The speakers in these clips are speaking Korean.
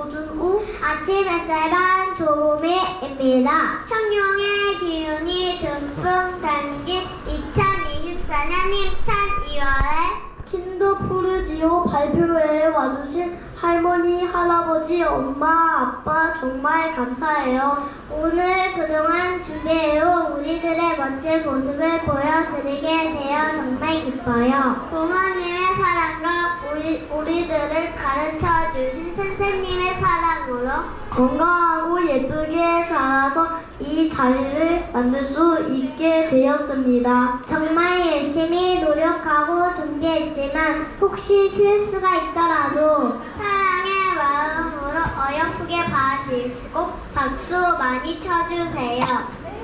고준우 아침 햇살 반 조미입니다. 청룡의 기운이 듬뿍 담긴 2024년 힘찬 2월에 킨더 푸르지오 발표회에 와주신 할머니, 할아버지, 엄마, 아빠 정말 감사해요. 오늘 그동안 준비해온 우리들의 멋진 모습을 보여드리게 되어 정말 기뻐요. 부모님의 사랑과 우리, 우리들을 가르쳐 주신 선생님의 사랑으로 건강하고 예쁘게 자라서 이 자리를 만들 수 있게 되었습니다. 정말 열심히 노력하고 준비했지만 혹시 실수가 있더라도 사랑의 마음으로 어여쁘게 봐주시고 박수 많이 쳐주세요.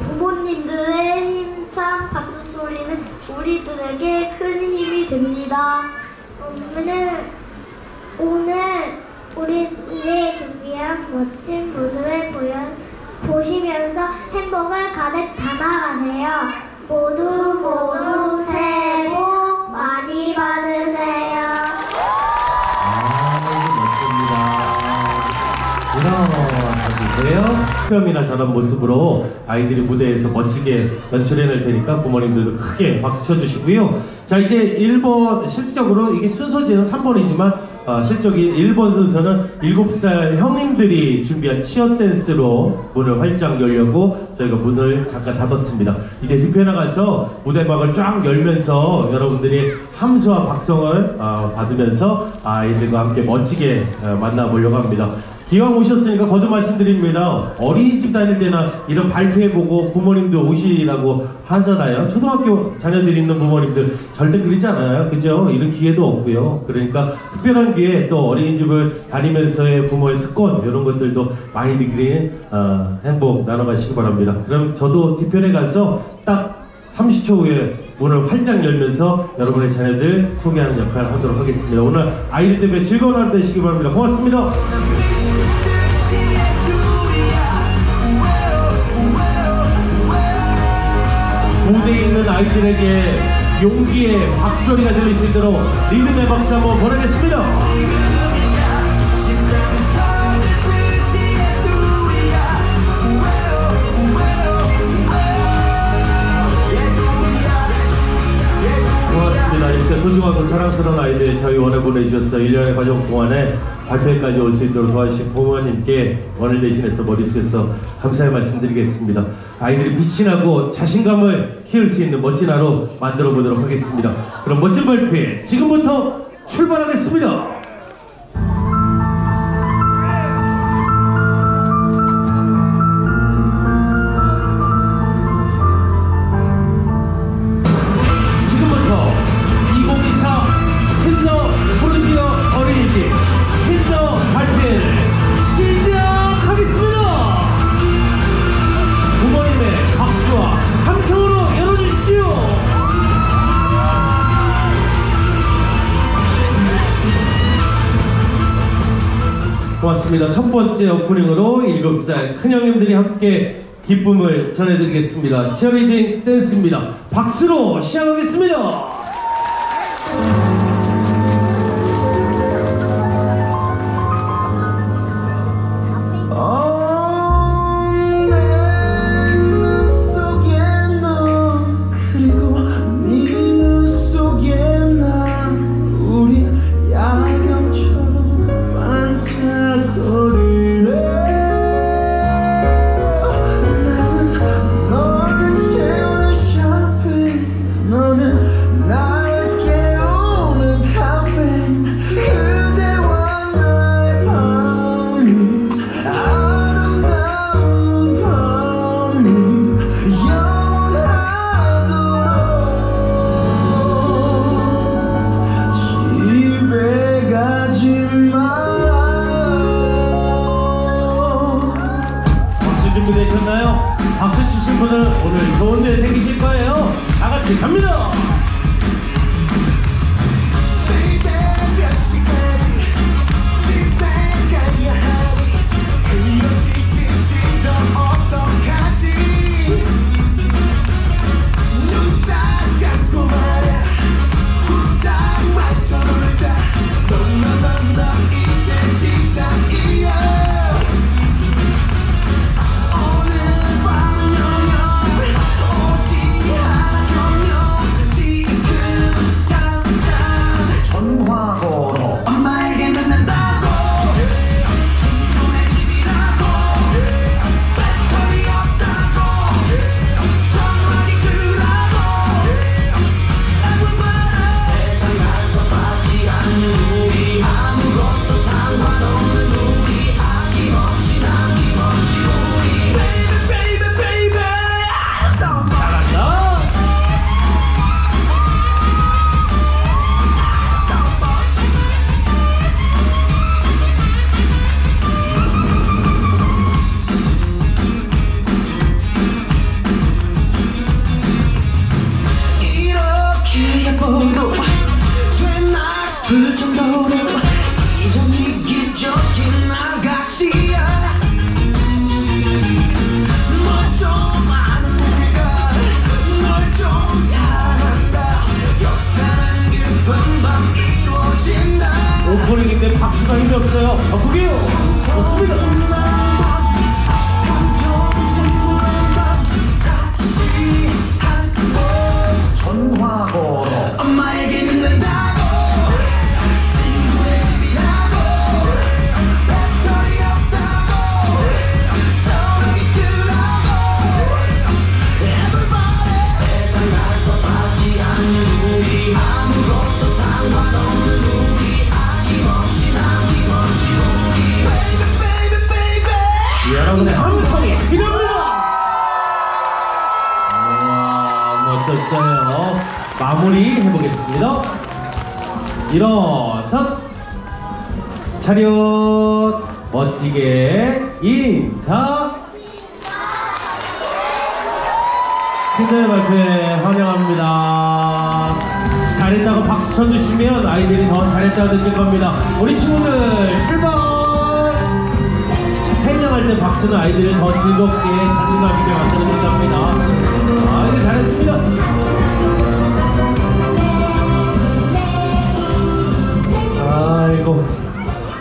부모님들의 힘찬 박수 소리는 우리들에게 큰 힘이 됩니다. 오늘 오늘 우리들이 준비한 멋진 모습을 보여 보시면서 행복을 가득 담아가세요. 모두 모두 새해 복 많이 받으세요. 아, 멋집니다. 일어서주세요. 수염이나 저런 모습으로 아이들이 무대에서 멋지게 연출해낼 테니까 부모님들도 크게 박수 쳐주시고요. 자, 이제 1번, 실질적으로 이게 순서지는 3번이지만, 어, 실적인 1번 순서는 7살 형님들이 준비한 치어 댄스로 문을 활짝 열려고 저희가 문을 잠깐 닫았습니다. 이제 뒤편에 나가서 무대막을 쫙 열면서 여러분들이 함수와 박성을 어, 받으면서 아이들과 함께 멋지게 어, 만나보려고 합니다. 기왕 오셨으니까 거듭 말씀드립니다. 어린이집 다닐 때나 이런 발표해보고 부모님들 오시라고 하잖아요. 초등학교 자녀들이 있는 부모님들 절대 그러지 않아요. 그죠? 이런 기회도 없고요. 그러니까 특별한 기회에 또 어린이집을 다니면서의 부모의 특권 이런 것들도 많이 느끼는 어, 행복 나눠가시기 바랍니다. 그럼 저도 뒤편에 가서 딱 30초 후에 문을 활짝 열면서 여러분의 자녀들 소개하는 역할을 하도록 하겠습니다. 오늘 아이들 때문에 즐거운 하루 되시기 바랍니다. 고맙습니다. 무대에 있는 아이들에게 용기의 박수소리가 들릴 수 있도록 리듬의 박수 한번 보내겠습니다. 소중하고 사랑스러운 아이들 저희 원에 보내주셔서 1년의 과정 동안에 발표회까지 올 수 있도록 도와주신 부모님께 원을 대신해서 머릿속에서 감사의 말씀드리겠습니다. 아이들이 빛이 나고 자신감을 키울 수 있는 멋진 하루 만들어 보도록 하겠습니다. 그럼 멋진 발표회 지금부터 출발하겠습니다. 고맙습니다. 첫 번째 오프닝으로 7살 큰형님들이 함께 기쁨을 전해드리겠습니다. 치어리딩 댄스입니다. 박수로 시작하겠습니다.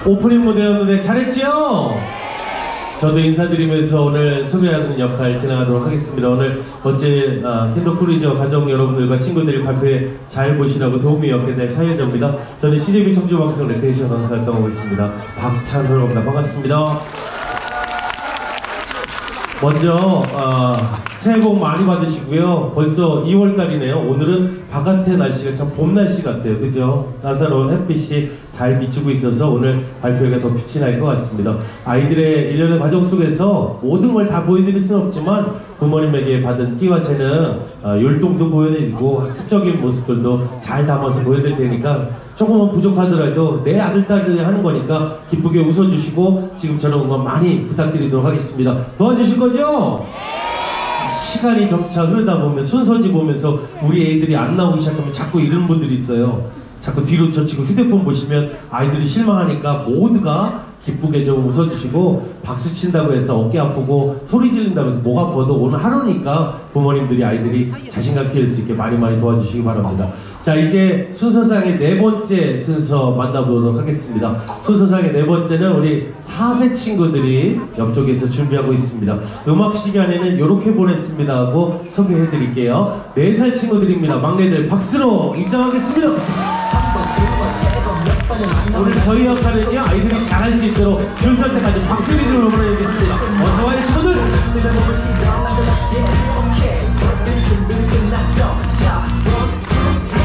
오프닝 무대였는데 잘했죠? 저도 인사드리면서 오늘 소개하는 역할 진행하도록 하겠습니다. 오늘 어제 아, 힌더프리저 가족 여러분들과 친구들이 발표에 잘 보시라고 도움이 얻게 될 사회자입니다. 저는 CJB 청주방송 레크레이션 강사 활동하고 있습니다. 박찬호입니다. 반갑습니다. 먼저 아, 새해 복 많이 받으시고요. 벌써 2월 달이네요. 오늘은 바깥의 날씨가 참 봄 날씨 같아요. 그죠? 따사로운 햇빛이 잘 비추고 있어서 오늘 발표가 더 빛이 날 것 같습니다. 아이들의 일련의 과정 속에서 모든 걸 다 보여드릴 수는 없지만 부모님에게 받은 끼와 재능, 아, 율동도 보여드리고 학습적인 모습들도 잘 담아서 보여드릴 테니까 조금은 부족하더라도 내 아들, 딸들이 하는 거니까 기쁘게 웃어주시고 지금처럼 응원 많이 부탁드리도록 하겠습니다. 도와주실 거죠? 시간이 점차 흐르다 보면 순서지 보면서 우리 애들이 안 나오기 시작하면 자꾸 이런 분들이 있어요. 자꾸 뒤로 젖히고 휴대폰 보시면 아이들이 실망하니까 모두가 기쁘게 좀 웃어주시고 박수 친다고 해서 어깨 아프고 소리 지른다고 해서 목 아파도 오늘 하루니까 부모님들이 아이들이 자신감 키울 수 있게 많이 많이 도와주시기 바랍니다. 자 이제 순서상의 네 번째 순서 만나보도록 하겠습니다. 순서상의 네 번째는 우리 4세 친구들이 옆쪽에서 준비하고 있습니다. 음악 시간에는 이렇게 보냈습니다 하고 소개해 드릴게요. 4살 친구들입니다. 막내들 박수로 입장하겠습니다. 오늘 저희 역할은요 아이들이 잘할 수 있도록 줄 설 때까지 박수리들을 보내드리겠습니다. 어서 와요 친구들.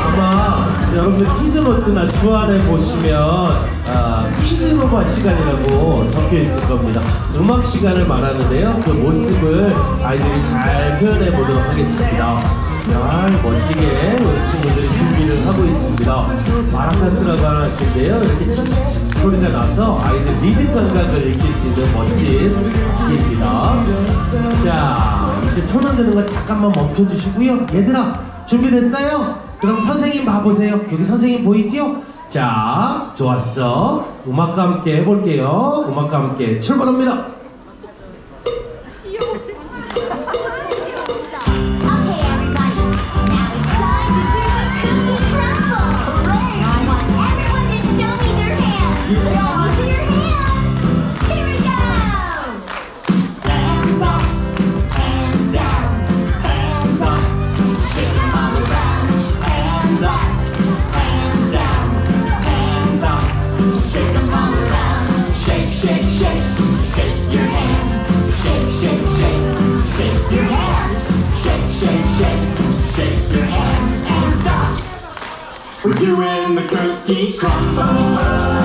아마 여러분들 퀴즈노트나 주안에 보시면 아, 퀴즈노바 시간이라고 적혀 있을 겁니다. 음악 시간을 말하는데요. 그 모습을 아이들이 잘 표현해 보도록 하겠습니다. 아, 멋지게 우리 친구들이 준비를 하고 있습니다. 마라카스라고 하는 건데요. 이렇게 칙칙칙 소리가 나서 아이들 리듬 감각을 익힐 수 있는 멋진 악기입니다. 자, 이제 손 흔드는 거 잠깐만 멈춰주시고요. 얘들아, 준비됐어요? 그럼 선생님 봐보세요. 여기 선생님 보이지요? 자, 좋았어. 음악과 함께 해볼게요. 음악과 함께 출발합니다. We're doing the cookie crumble.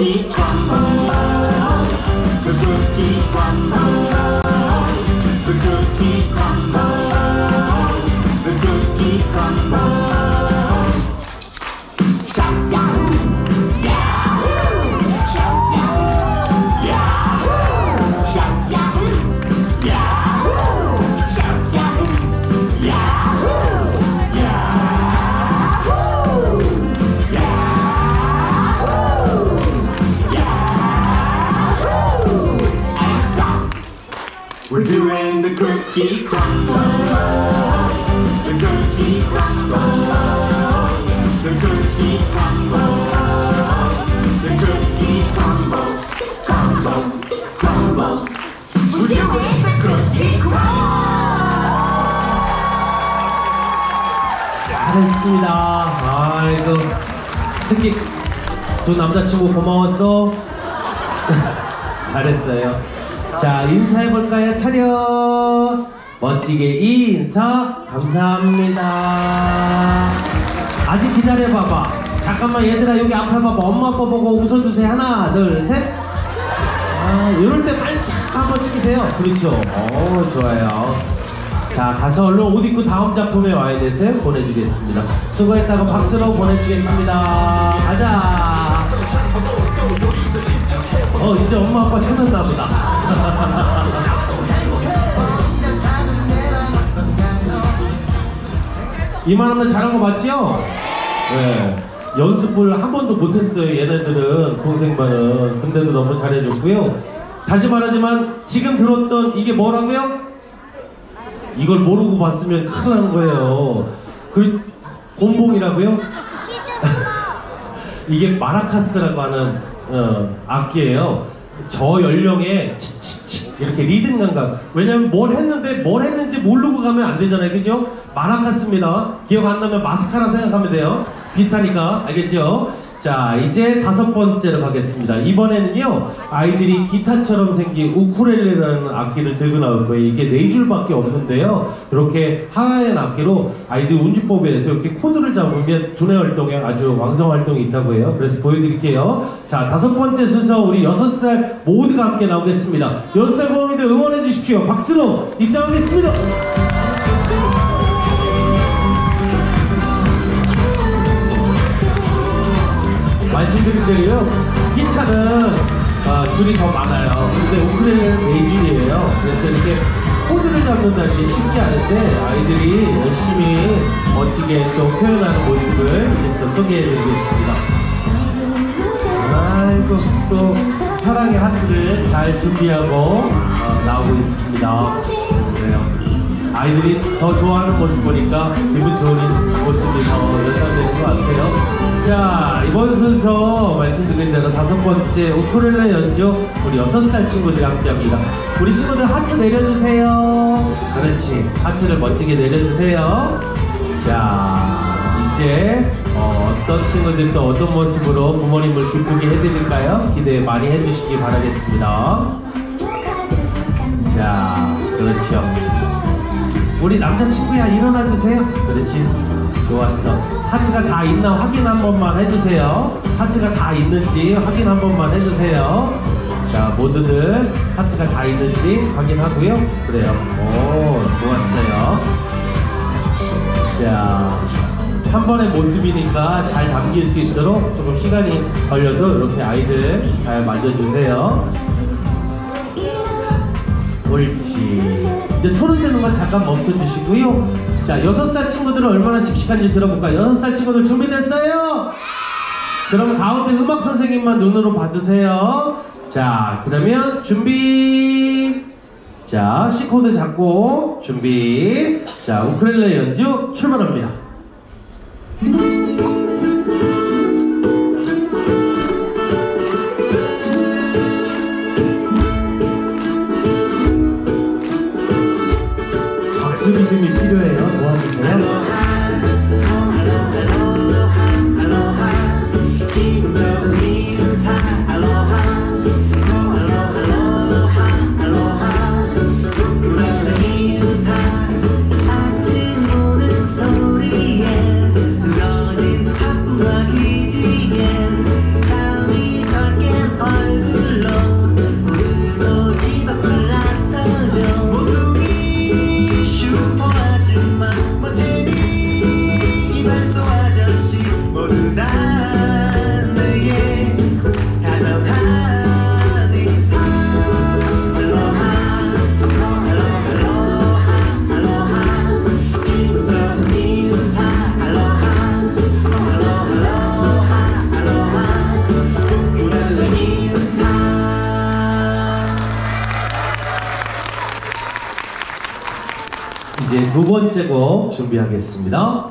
keep on Donkey Crumble, the Donkey Crumble, the Donkey Crumble, the Donkey Crumble, Crumble, Crumble. We'll do it, the Donkey Crumble. 잘했습니다. 아이고 특히 두 남자친구 고마웠어. 잘했어요. 자 인사해 볼까요? 차렷. 멋지게 인사 감사합니다. 아직 기다려 봐봐. 잠깐만 얘들아 여기 앞에 봐봐. 엄마 아빠 보고 웃어주세요. 하나 둘 셋. 아, 이럴 때 빨리 착 한번 찍으세요. 그렇죠. 어, 좋아요. 자, 가서 얼른 옷 입고 다음 작품에 와야 돼서 보내주겠습니다. 수고했다고 박수로 보내주겠습니다. 가자. 어, 이제 엄마 아빠 찾았나 보다. 이만하면 잘한 거 맞죠? 네. 연습을 한 번도 못했어요. 얘네들은 동생반은. 근데도 너무 잘해줬고요. 다시 말하지만 지금 들었던 이게 뭐라고요? 이걸 모르고 봤으면 큰일 나는 거예요. 그 곤봉이라고요? 이게 마라카스라고 하는 어, 악기예요. 저 연령에 치치치 이렇게 리듬 감각. 왜냐면 뭘 했는데 뭘 했는지 모르고 가면 안 되잖아요, 그죠? 마라카스입니다. 기억 안 나면 마스카라 생각하면 돼요. 비슷하니까 알겠죠? 자 이제 다섯 번째로 가겠습니다. 이번에는요 아이들이 기타처럼 생긴 우쿠렐레라는 악기를 들고 나올 거예요. 이게 네 줄밖에 없는데요. 이렇게 하얀 악기로 아이들 운주법에 대해서 이렇게 코드를 잡으면 두뇌 활동에 아주 왕성 활동이 있다고 해요. 그래서 보여드릴게요. 자 다섯 번째 순서 우리 여섯 살 모두가 함께 나오겠습니다. 여섯 살 모험이들 응원해 주십시오. 박수로 입장하겠습니다. 말씀드린 대로요. 기타는 아, 줄이 더 많아요. 근데 우크렐레는 네 줄이에요. 그래서 이렇게 코드를 잡는다는 게 쉽지 않은데 아이들이 열심히 멋지게 또 표현하는 모습을 이제 또 소개해 드리겠습니다. 아이고 또 사랑의 하트를 잘 준비하고 어, 나오고 있습니다. 그래요 아이들이 더 좋아하는 모습 보니까 기분 좋은 모습이 더 연상되는 것 같아요. 자, 이번 순서 말씀드린 대로 다섯 번째 우크렐레 연주 우리 여섯 살 친구들이 함께 합니다. 우리 친구들 하트 내려주세요. 그렇지. 하트를 멋지게 내려주세요. 자, 이제 어, 떤 친구들 또 어떤 모습으로 부모님을 기쁘게 해드릴까요? 기대 많이 해주시기 바라겠습니다. 자, 그렇죠. 우리 남자친구야 일어나 주세요. 그렇지. 좋았어. 하트가 다 있나 확인 한 번만 해주세요. 하트가 다 있는지 확인 한 번만 해주세요. 자, 모두들 하트가 다 있는지 확인하고요. 그래요. 오, 좋았어요. 자, 한 번의 모습이니까 잘 담길 수 있도록 조금 시간이 걸려도 이렇게 아이들 잘 만져주세요. 옳지. 이제 대는 건 잠깐 멈춰주시고요. 자, 여섯 살 친구들은 얼마나 씩씩한지 들어볼까요? 여섯 살 친구들 준비됐어요? 그럼 가운데 음악 선생님만 눈으로 봐주세요. 자, 그러면 준비. 자, C 코드 잡고 준비. 자, 우크렐레 연주 출발합니다. 박수 리듬이 필요해요. 도와주세요. 두 번째 곡 준비하겠습니다.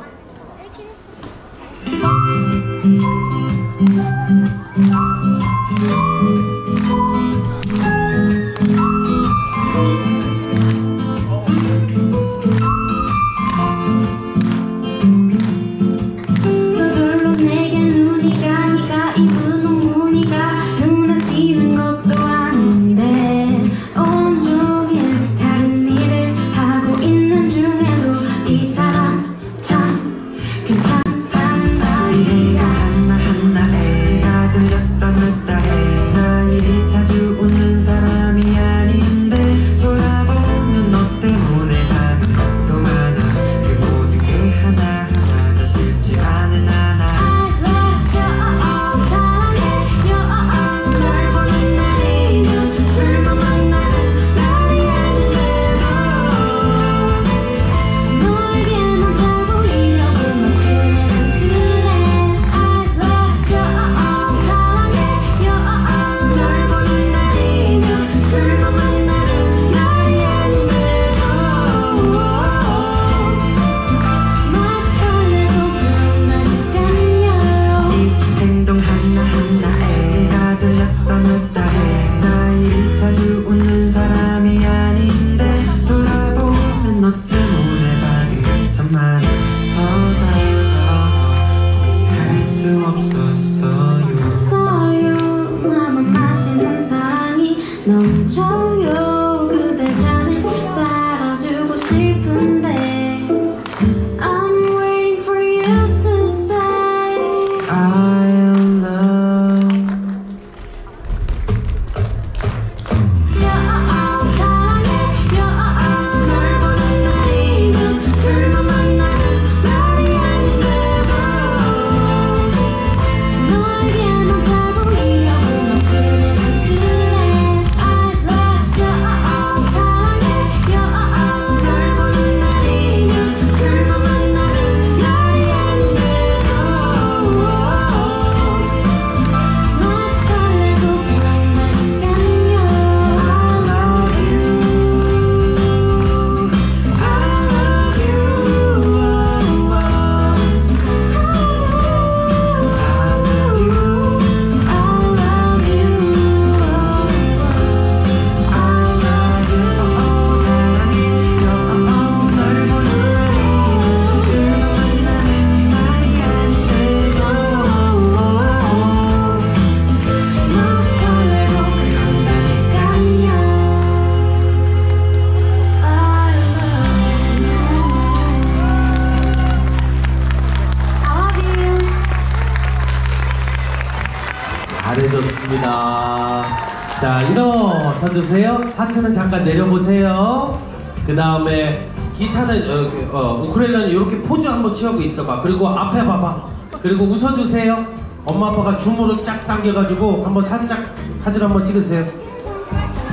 하트는 잠깐 내려보세요. 그 다음에 기타는, 어, 어, 우크렐레는 이렇게 포즈 한번 취하고 있어봐. 그리고 앞에 봐봐. 그리고 웃어주세요. 엄마 아빠가 줌으로 쫙 당겨가지고 한번 살짝 사진 한번 찍으세요.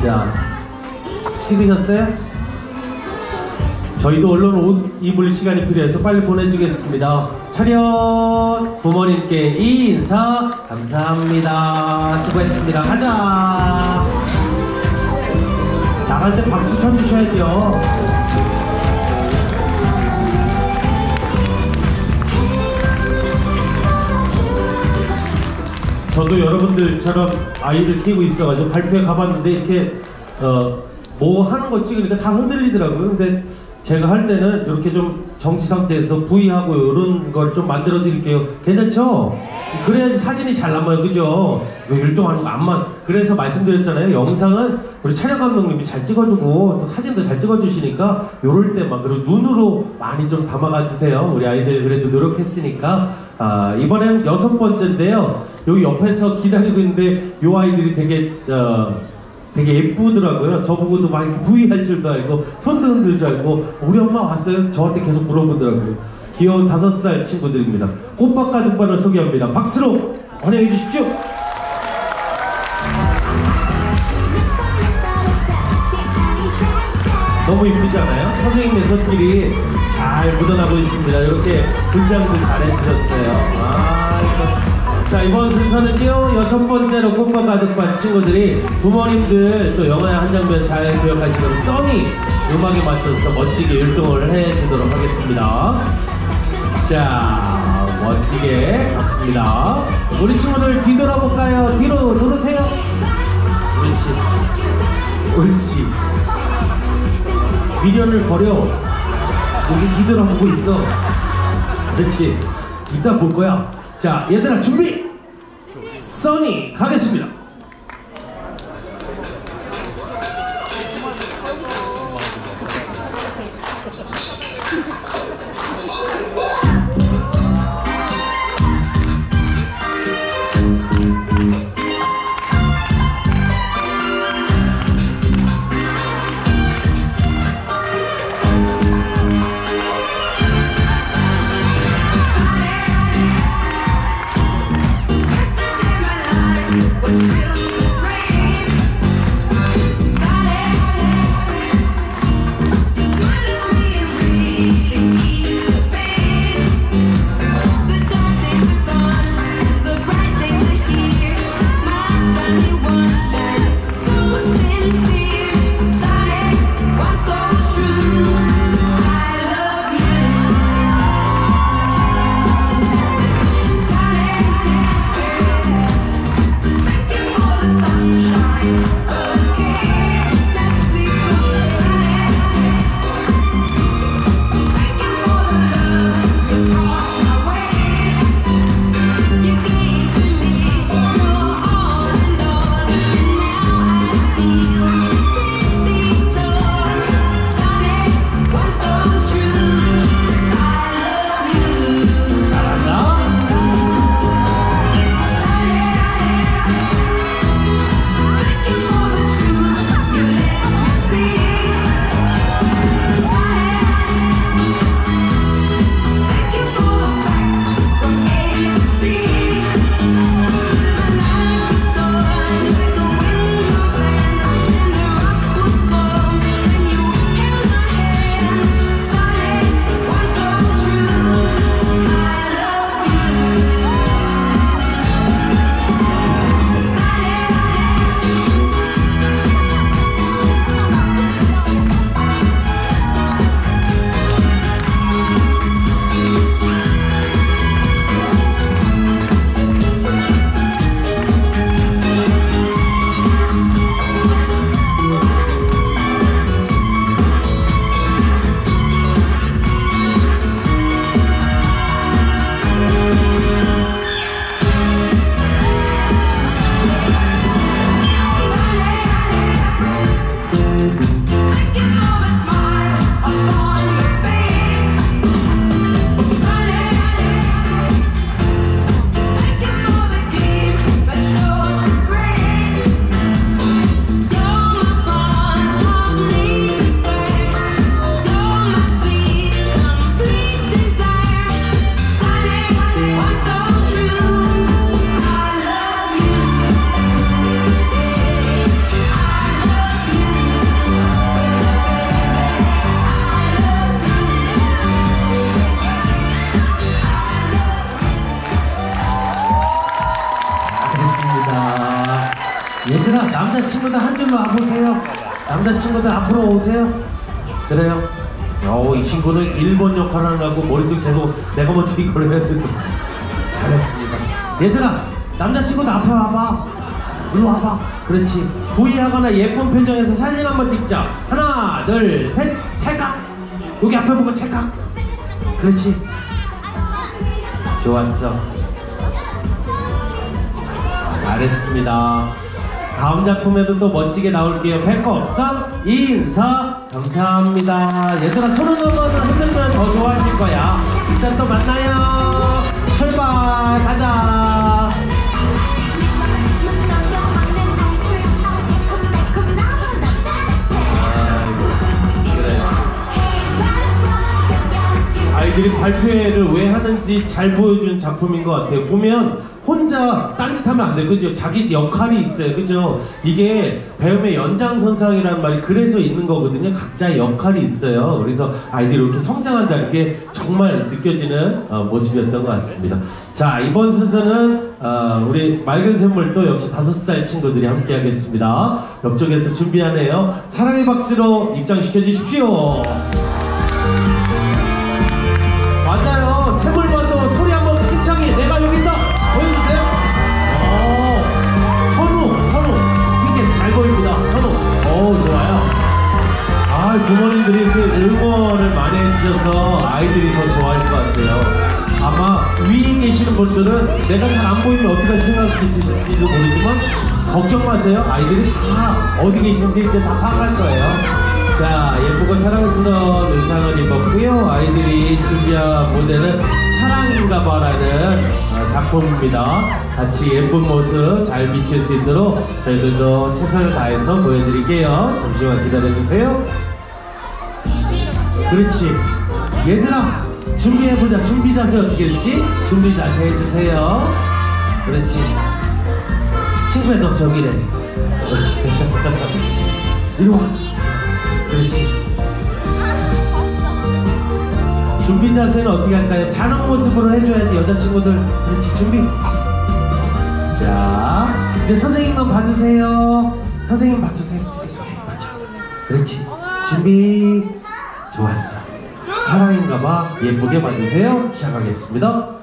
자, 찍으셨어요? 저희도 얼른 옷 입을 시간이 필요해서 빨리 보내주겠습니다. 차렷! 부모님께 이 인사 감사합니다. 수고했습니다. 가자! 나갈 때 박수 쳐주셔야죠. 저도 여러분들처럼 아이를 키우고 있어가지고 발표회 가봤는데 이렇게 어 뭐 하는 거 찍으니까 다 흔들리더라고요. 근데 제가 할 때는 이렇게 좀 정지 상태에서 V하고 이런 걸 좀 만들어 드릴게요. 괜찮죠? 그래야지 사진이 잘 남아요. 그죠? 이거 율동하는 거 안만. 그래서 말씀드렸잖아요. 영상은 우리 촬영 감독님이 잘 찍어주고 또 사진도 잘 찍어주시니까 요럴 때만 그리고 눈으로 많이 좀 담아가 주세요. 우리 아이들 그래도 노력했으니까. 아, 이번엔 여섯 번째인데요. 여기 옆에서 기다리고 있는데 요 아이들이 되게 어, 되게 예쁘더라고요. 저보고도 막 이렇게 부위 할 줄도 알고 손도 흔들 줄 알고 우리 엄마 왔어요? 저한테 계속 물어보더라고요. 귀여운 다섯 살 친구들입니다. 꽃밭과 등반을 소개합니다. 박수로 환영해 주십시오. 너무 이쁘지 않아요? 선생님의 손길이 잘 묻어나고 있습니다. 이렇게 분장도 잘 해주셨어요. 아, 이거. 자, 이번 순서는요, 여섯 번째로 꽃과 가득한 친구들이 부모님들 또 영화의 한 장면 잘 기억하시는 써니 음악에 맞춰서 멋지게 율동을 해주도록 하겠습니다. 자, 멋지게 갔습니다. 우리 친구들 뒤돌아볼까요? 뒤로 돌으세요. 옳지. 옳지. 미련을 버려. 여기 뒤돌아보고 있어. 그렇지. 이따 볼 거야. 자, 얘들아 준비. 써니 가겠습니다. 줄로 와보세요. 남자친구들 앞으로 오세요. 그래요. 어, 이 친구는 1번 역할을 하고 머릿속에 계속 내가 먼저 이걸 해야 돼서 잘했습니다. 얘들아, 남자친구들 앞에 와봐. 일로 와봐. 그렇지. 부위하거나 예쁜 표정에서 사진 한번 찍자. 하나, 둘, 셋. 찰칵. 여기 앞에 보고 찰칵. 그렇지. 좋았어. 잘했습니다. 다음 작품에도 또 멋지게 나올게요. 백업선 인사 감사합니다. 얘들아 손을 한번 흔들면 더 좋아하실 거야. 이따 또 만나요. 출발 가자. 아이들이 발표회를 왜 하는지 잘 보여준 작품인 것 같아요. 보면 혼자 딴짓하면 안 돼, 그죠? 자기 역할이 있어요, 그죠? 이게 배움의 연장선상이라는 말이 그래서 있는 거거든요. 각자의 역할이 있어요. 그래서 아이들이 이렇게 성장한다 이렇게 정말 느껴지는 어, 모습이었던 것 같습니다. 자 이번 순서는 어, 우리 맑은 샘물도 역시 다섯 살 친구들이 함께 하겠습니다. 옆쪽에서 준비하네요. 사랑의 박수로 입장시켜 주십시오. 부모님들이 이렇게 응원을 많이 해주셔서 아이들이 더 좋아할 것 같아요. 아마 위에 계시는 분들은 내가 잘 안 보이면 어떻게 생각이 드실지도 모르지만 걱정 마세요. 아이들이 다 어디 계시는지 이제 다 파악할 거예요. 자, 예쁘고 사랑스러운 의상을 입었고요. 아이들이 준비한 무대는 사랑인가 봐라는 어, 작품입니다. 같이 예쁜 모습 잘 비칠 수 있도록 저희들도 최선을 다해서 보여드릴게요. 잠시만 기다려주세요. 그렇지. 얘들아, 준비해보자. 준비 자세 어떻게 됐지? 준비 자세 해주세요. 그렇지. 친구야, 너 저기래. 이리 와. 그렇지. 준비 자세는 어떻게 할까요? 자는 모습으로 해줘야지 여자친구들. 그렇지 준비. 자 이제 선생님만 봐주세요. 선생님 봐주세요. 선생님 봐줘. 그렇지. 준비. 좋았어. 사랑인가봐. 예쁘게 봐주세요. 시작하겠습니다.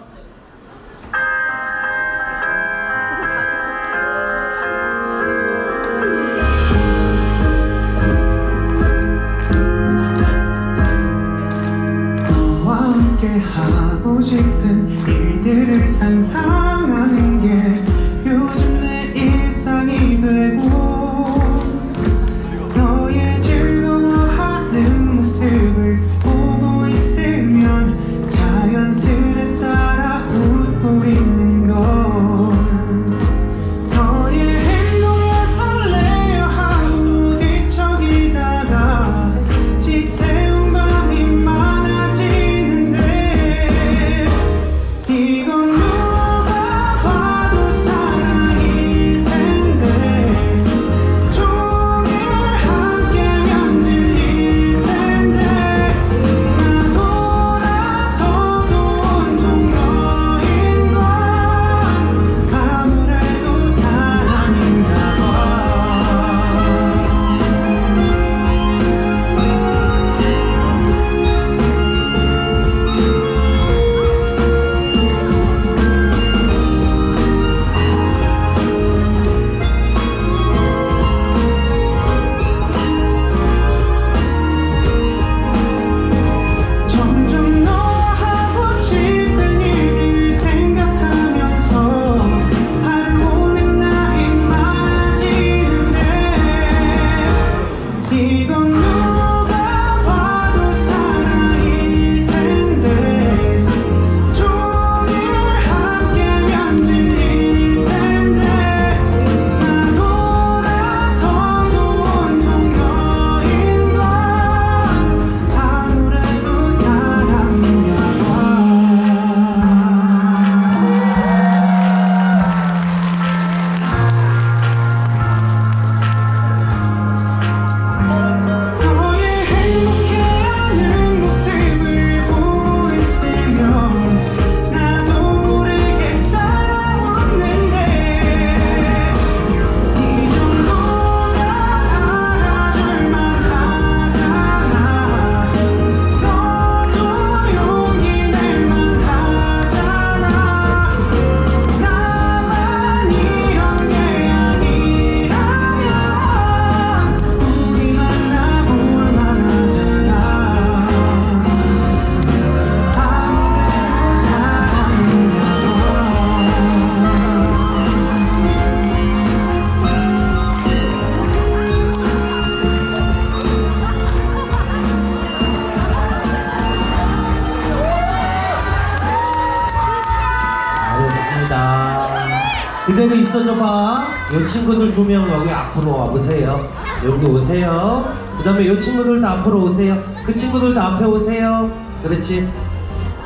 요 친구들 두 명 여기 앞으로 와보세요. 여기 오세요. 그 다음에 요 친구들도 앞으로 오세요. 그 친구들도 앞에 오세요. 그렇지.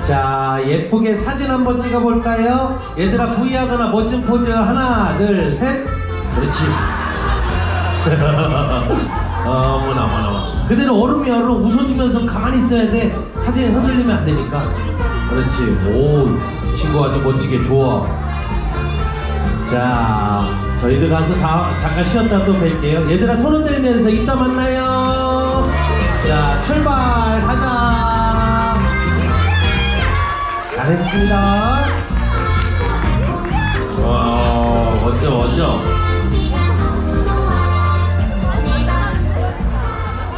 자, 예쁘게 사진 한번 찍어볼까요? 얘들아, 부위하거나 멋진 포즈 하나, 둘, 셋. 그렇지. 어머나, 어머나. 그대로 얼음이 얼음 웃어주면서 가만히 있어야 돼. 사진 흔들리면 안 되니까. 그렇지. 오, 친구 아주 멋지게 좋아. 자, 저희들 가서 다 잠깐 쉬었다 또 뵐게요. 얘들아, 손 흔들면서 이따 만나요. 자, 출발, 가자. 잘했습니다. 와, 멋져, 멋져.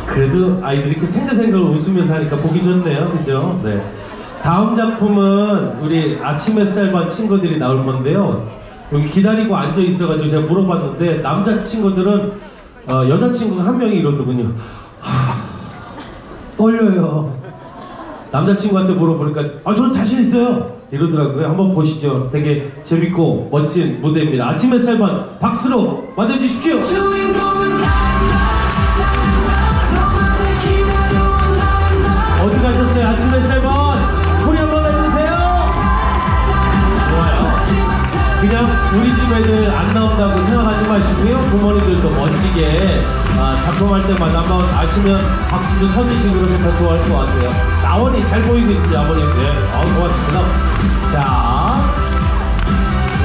그래도 아이들이 이렇게 생글생글 웃으면서 하니까 보기 좋네요. 그죠? 네. 다음 작품은 우리 아침 햇살 반 친구들이 나올 건데요. 여기 기다리고 앉아 있어가지고 제가 물어봤는데 남자 친구들은 어, 여자 친구가 한 명이 이러더군요. 하, 떨려요. 남자 친구한테 물어보니까 아, 전 자신 있어요. 이러더라고요. 한번 보시죠. 되게 재밌고 멋진 무대입니다. 아침 햇살 반 박수로 맞아주십시오. 어디 우리 집 애들 안 나온다고 생각하지 마시고요. 부모님들도 멋지게 아, 작품할 때마다 한번 아시면 박수도 쳐주시고 그러면 더 좋아할 것 같아요. 나원이 잘 보이고 있습니다, 아버님. 네, 아, 고맙습니다. 자,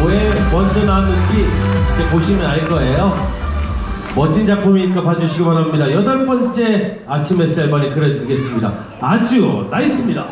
왜 먼저 나왔는지 이제 보시면 알 거예요. 멋진 작품이니까 봐주시기 바랍니다. 여덟 번째 아침 햇살 반이 그려드리겠습니다. 아주 nice입니다.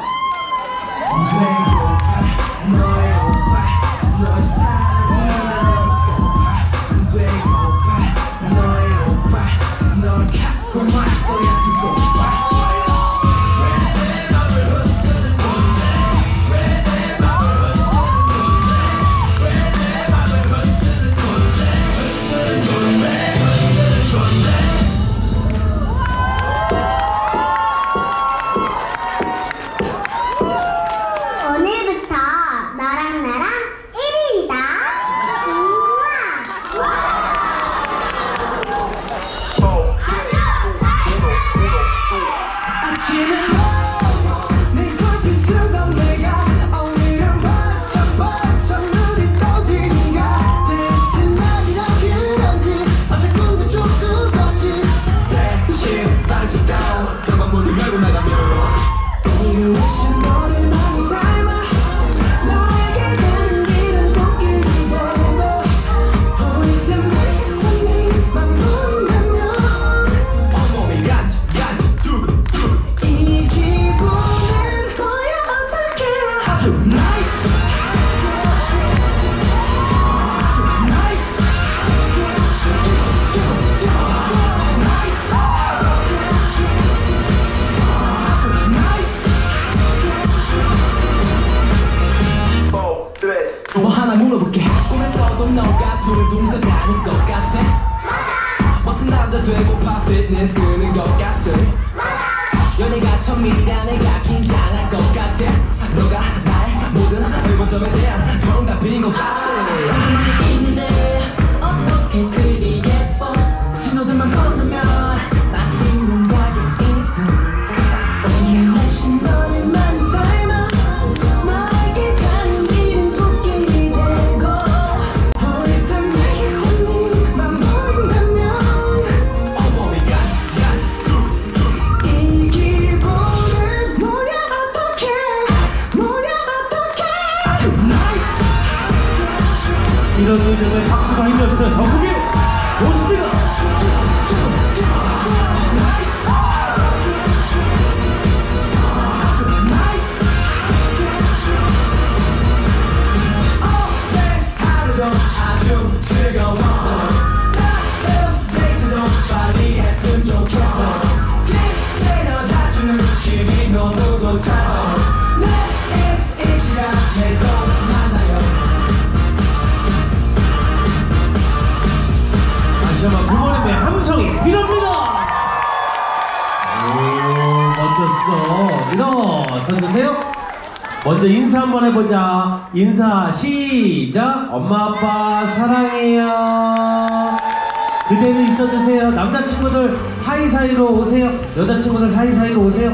남자친구들 사이사이로 오세요. 여자친구들 사이사이로 오세요.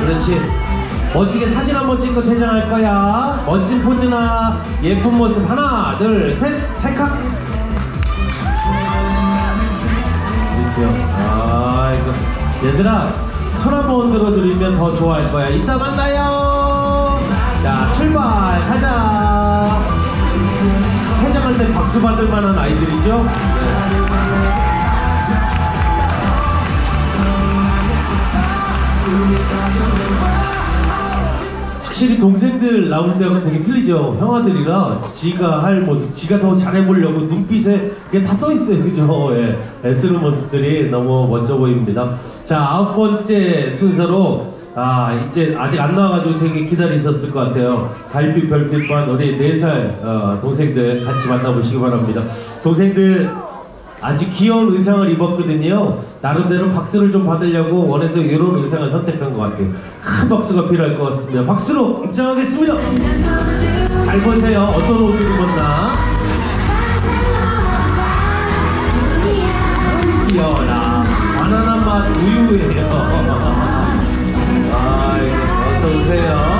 그렇지. 멋지게 사진 한번 찍고 퇴장할 거야. 멋진 포즈나 예쁜 모습 하나, 둘, 셋, 찰칵. 그렇죠. 아이고. 얘들아, 손 한번 들어드리면 더 좋아할 거야. 이따 만나요. 자, 출발. 가자. 퇴장할 때 박수 받을 만한 아이들이죠. 동생들 나올 때하고는 되게 틀리죠. 형아들이라 지가 할 모습, 지가 더 잘해보려고 눈빛에 그게 다 써있어요. 그죠? 예. 애쓰는 모습들이 너무 멋져 보입니다. 자, 아홉 번째 순서로 아, 이제 아직 안 나와가지고 되게 기다리셨을 것 같아요. 달빛 별빛반 우리 네살 어, 동생들 같이 만나보시기 바랍니다. 동생들 아주 귀여운 의상을 입었거든요. 나름대로 박수를 좀 받으려고 원해서 이런 의상을 선택한 것 같아요. 큰 박수가 필요할 것 같습니다. 박수로 입장하겠습니다. 잘 보세요. 어떤 옷을 입었나? 귀여워라. 바나나 맛 우유예요. 아이고, 어서 오세요.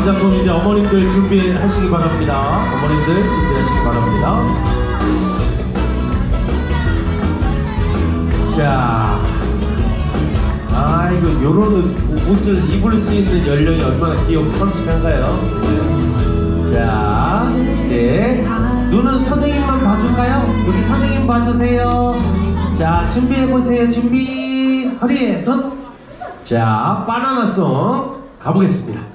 네, 다음 작품 이제 어머님들 준비하시기 바랍니다. 어머님들 준비하시기 바랍니다. 자, 아이고 요런 옷- 옷을 입을 수 있는 연령이 얼마나 귀엽고 깜찍한가요? 네. 자, 이제 눈은 선생님만 봐줄까요? 여기 선생님 봐주세요. 자, 준비해 보세요. 준비. 허리에 손. 자, 바나나 송 가보겠습니다.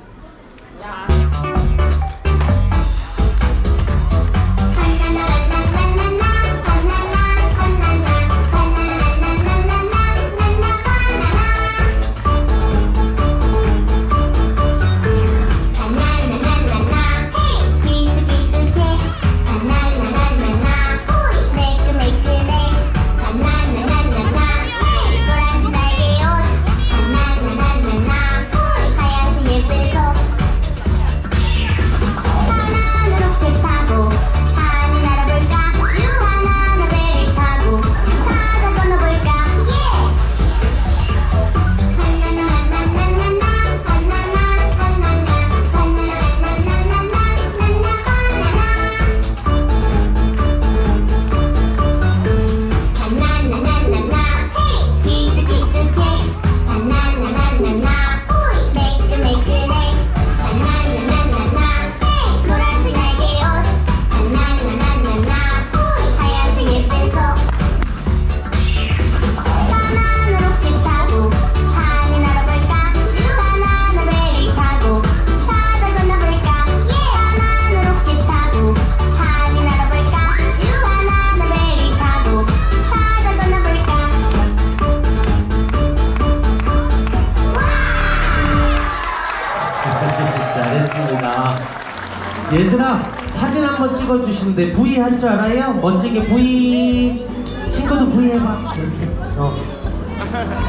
찍어주시는데 V 할 줄 알아요? 멋지게 V 친구도 V 해봐. 이렇게. 어.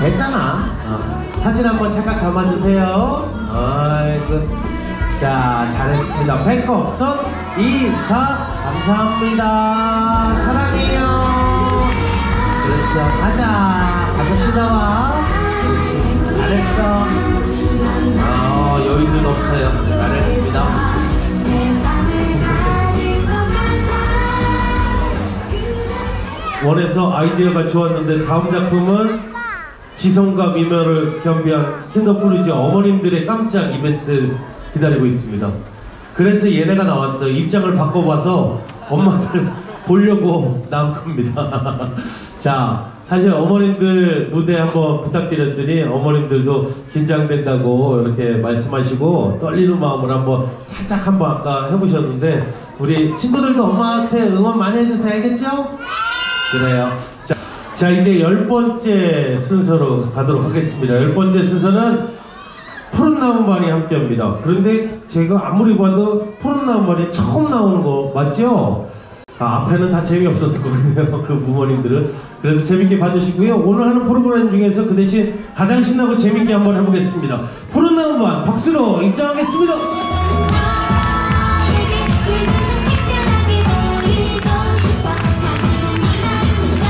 됐잖아. 어. 사진 한번 잠깐 담아주세요. 아이고. 자 잘했습니다. 백업 손 인사. 감사합니다 원에서 아이디어가 좋았는데 다음 작품은 지성과 미모를 겸비한 킨더풀이죠 어머님들의 깜짝 이벤트 기다리고 있습니다. 그래서 얘네가 나왔어요. 입장을 바꿔봐서 엄마들 보려고 나온 겁니다. 자 사실 어머님들 무대 한번 부탁드렸더니 어머님들도 긴장된다고 이렇게 말씀하시고 떨리는 마음으로 한번 살짝 한번 아까 해보셨는데 우리 친구들도 엄마한테 응원 많이 해주세요 알겠죠? 그래요. 자, 자 이제 열 번째 순서로 가도록 하겠습니다. 열 번째 순서는 푸른 나무만이 함께합니다. 그런데 제가 아무리 봐도 푸른 나무만이 처음 나오는 거 맞죠? 아, 앞에는 다 재미없었을 거거든요. 그 부모님들은. 그래도 재밌게 봐주시고요. 오늘 하는 프로그램 중에서 그 대신 가장 신나고 재밌게 한번 해보겠습니다. 푸른 나무반 박수로 입장하겠습니다.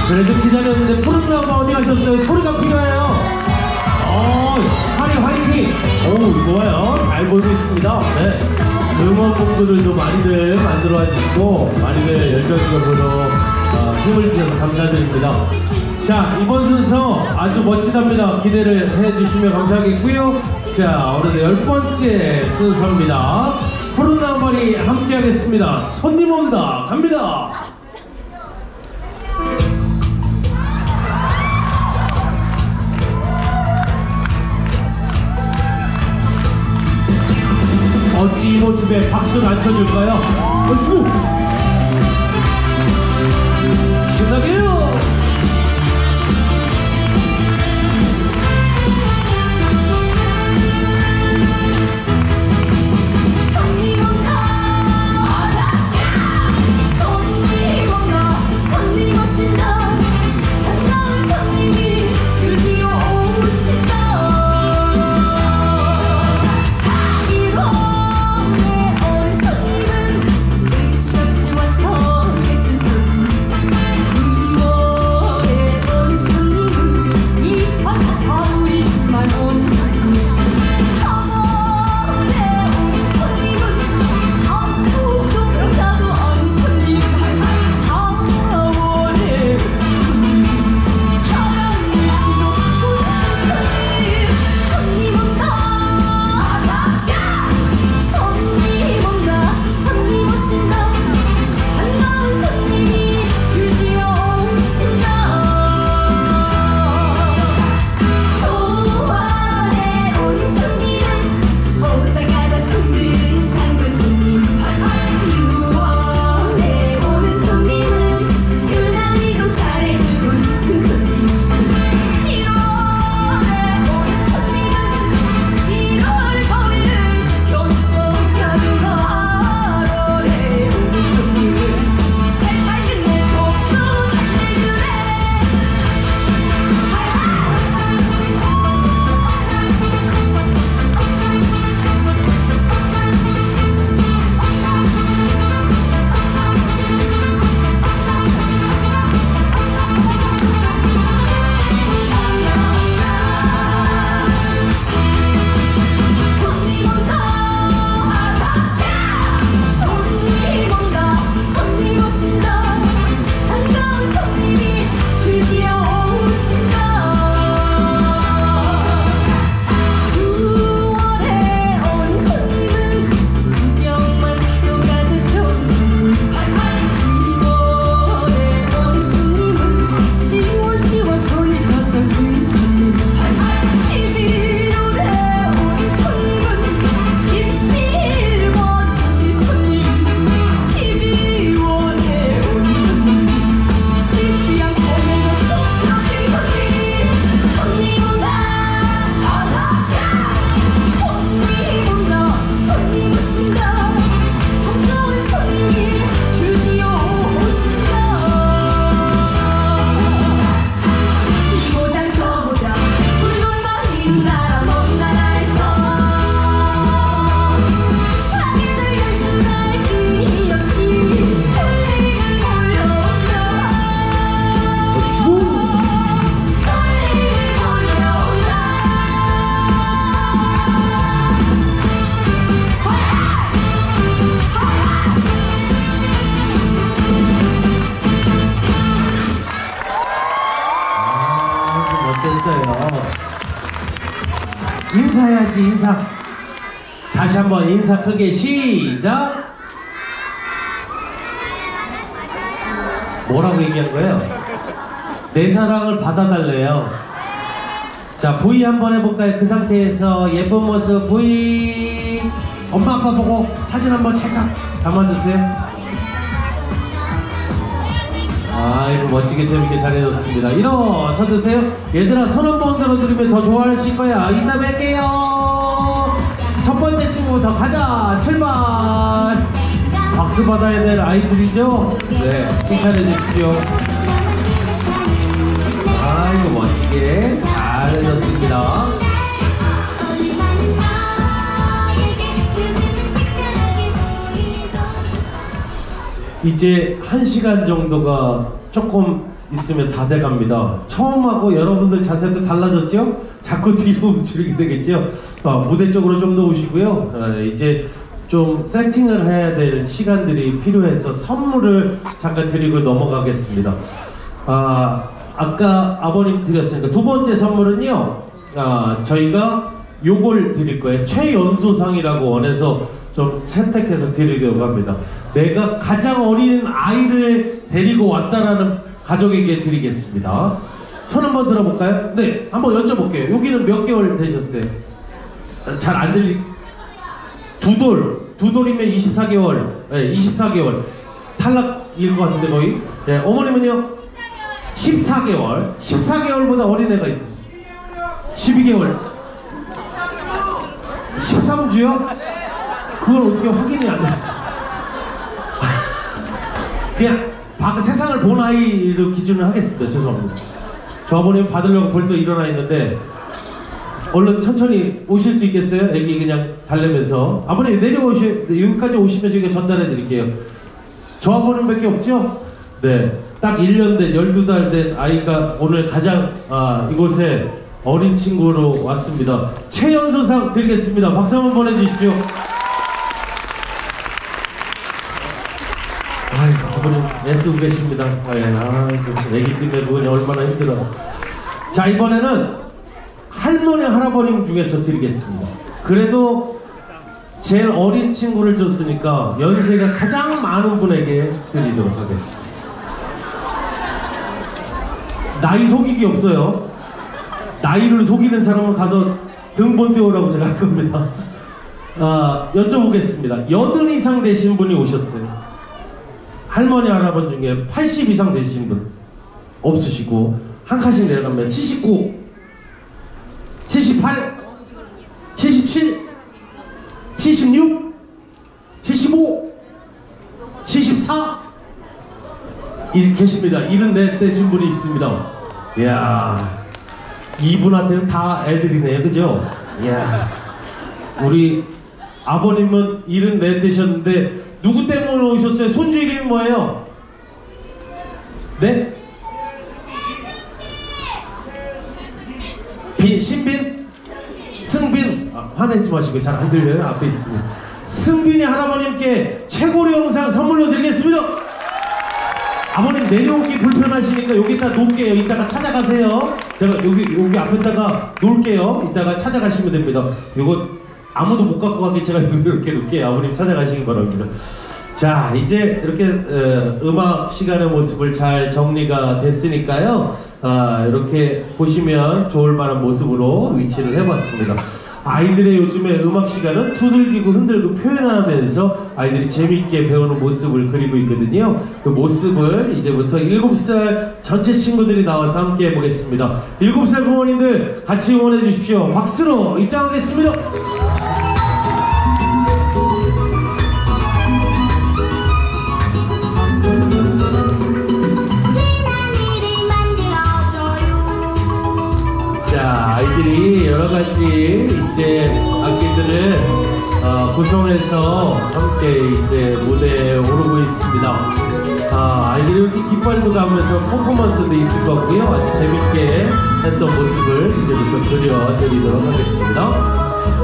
그래도 기다렸는데 푸른 나무 어디 가셨어요? 소리가 필요해요. 어, 하리 화이팅! 오, 좋아요. 잘 보고 있습니다. 네. 응원 공부들도 많이들 만들어 주시고, 많이들 열정적으로 어, 힘을 주셔서 감사드립니다. 자, 이번 순서 아주 멋지답니다. 기대를 해 주시면 감사하겠고요. 자, 오늘 열 번째 순서입니다. 푸른 나무만이 함께 하겠습니다. 손님 온다. 갑니다. 이 모습에 박수 를 안 쳐줄까요? 어수 크게 시작. 뭐라고 얘기한 거예요? 내 사랑을 받아달래요. 자, V 한번 해볼까요? 그 상태에서 예쁜 모습 V. 엄마 아빠 보고 사진 한번 찰칵 담아주세요. 아이고 멋지게 재밌게 잘해줬습니다. 일어서 드세요. 얘들아 손 한번 들어드리면 더 좋아하실 거야. 이따 뵐게요. 첫 번째 친구부터 가자. 출발. 박수 받아야 될 아이들이죠? 네, 칭찬해 주십시오. 아이고, 멋지게 잘 해줬습니다. 이제 한 시간 정도가 조금 있으면 다 돼갑니다. 처음하고 여러분들 자세도 달라졌죠? 자꾸 뒤로 움츠리게 되겠죠? 어, 무대 쪽으로 좀 더 오시고요. 어, 이제 좀 세팅을 해야 될 시간들이 필요해서 선물을 잠깐 드리고 넘어가겠습니다. 아, 아까 아버님 드렸으니까 두 번째 선물은요. 아, 저희가 요걸 드릴 거예요. 최연소상이라고 원해서 좀 채택해서 드리려고 합니다. 내가 가장 어린 아이를 데리고 왔다라는 가족에게 드리겠습니다. 손 한번 들어볼까요? 네, 한번 여쭤볼게요. 여기는 몇 개월 되셨어요? 잘 안 들리. 두 돌, 두 돌이면 24개월, 네, 24개월. 탈락일 것 같은데 거의. 네, 어머님은요? 14개월. 14개월보다 어린 애가 있어요. 12개월. 13주요? 그걸 어떻게 확인이 안 되지? 그냥 밖 세상을 본 아이로 기준을 하겠습니다. 죄송합니다. 저 아버님 받으려고 벌써 일어나 있는데 얼른 천천히 오실 수 있겠어요? 애기 그냥 달래면서 아버님 내려오시 여기까지 오시면 저희가 전달해 드릴게요. 저 아버님밖에 없죠? 네. 딱 1년 된 12달 된 아이가 오늘 가장 아, 이곳에 어린 친구로 왔습니다. 최연소상 드리겠습니다. 박수 한번 보내주십시오. 아이고, 아버님 애쓰고 계십니다. 아이고, 애기 때문에 그건 얼마나 힘들어. 자, 이번에는 할머니, 할아버님 중에서 드리겠습니다. 그래도 제일 어린 친구를 줬으니까 연세가 가장 많은 분에게 드리도록 하겠습니다. 나이 속이기 없어요. 나이를 속이는 사람은 가서 등본 띄우라고 제가 할 겁니다. 아, 여쭤보겠습니다. 여든 이상 되신 분이 오셨어요. 할머니, 할아버지 중에 80 이상 되신 분 없으시고 한 칸씩 내려가면 79, 78, 77, 76, 75, 74 이, 계십니다. 74 되신 분이 있습니다. 이야, 이분한테는 다 애들이네요. 그죠? 이야, 우리 아버님은 74 되셨는데 누구 때문에 오셨어요? 손주 이름이 뭐예요? 네? 빈, 신빈? 승빈? 아, 화내지 마시고 잘 안 들려요? 앞에 있습니다. 승빈이 할아버님께 최고로 영상 선물로 드리겠습니다. 아버님 내려오기 불편하시니까 여기다 놓을게요. 이따가 찾아가세요. 제가 여기 여기 앞에다가 놓을게요. 이따가 찾아가시면 됩니다. 이거 아무도 못 갖고 가게 제가 이렇게 놓을게요. 아버님 찾아가시기 바랍니다. 자 이제 이렇게 어, 음악 시간의 모습을 잘 정리가 됐으니까요. 아, 이렇게 보시면 좋을 만한 모습으로 위치를 해봤습니다. 아이들의 요즘에 음악 시간은 두들기고 흔들고 표현하면서 아이들이 재미있게 배우는 모습을 그리고 있거든요. 그 모습을 이제부터 7살 전체 친구들이 나와서 함께 해보겠습니다. 7살 부모님들 같이 응원해 주십시오. 박수로 입장하겠습니다. 아이들이 여러 가지 이제 악기들을 어, 구성해서 함께 이제 무대에 오르고 있습니다. 아, 아이들이 이렇게 깃발도 가면서 퍼포먼스도 있을 거고요. 아주 재밌게 했던 모습을 이제부터 들려드리도록 하겠습니다.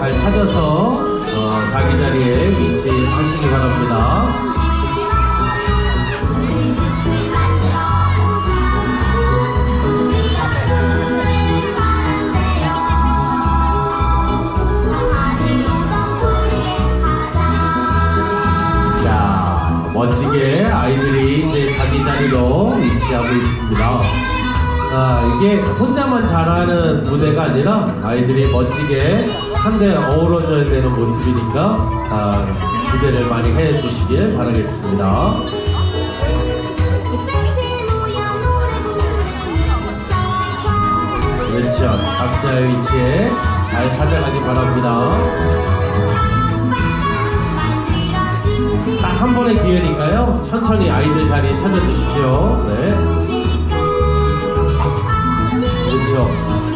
잘 찾아서 어, 자기 자리에 위치하시기 바랍니다. 자, 멋지게 아이들이 이제 자기 자리로 위치하고 있습니다. 아, 이게 혼자만 잘하는 무대가 아니라 아이들이 멋지게 한데 어우러져야 되는 모습이니까 아, 기대를 많이 해주시길 바라겠습니다. 그렇죠. 각자의 위치에 잘 찾아가길 바랍니다. 딱한 번의 기회니까요. 천천히 아이들 자리에 찾아주십시오. 네.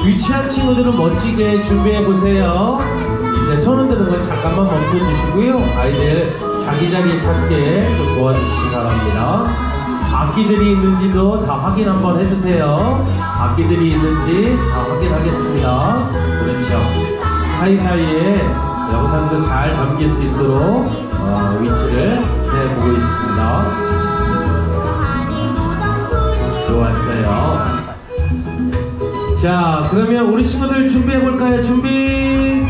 유치한 친구들은 멋지게 준비해 보세요. 이제 손 흔드는 건 잠깐만 멈춰 주시고요. 아이들 자기 자리에 찾게 좀 도와주시기 바랍니다. 악기들이 있는지도 다 확인 한번 해주세요. 악기들이 있는지 다 확인하겠습니다. 그렇죠. 사이사이에 영상도 잘 담길 수 있도록 어, 위치를 해보고 있습니다. 좋았어요. 자, 그러면 우리 친구들 준비해 볼까요? 준비.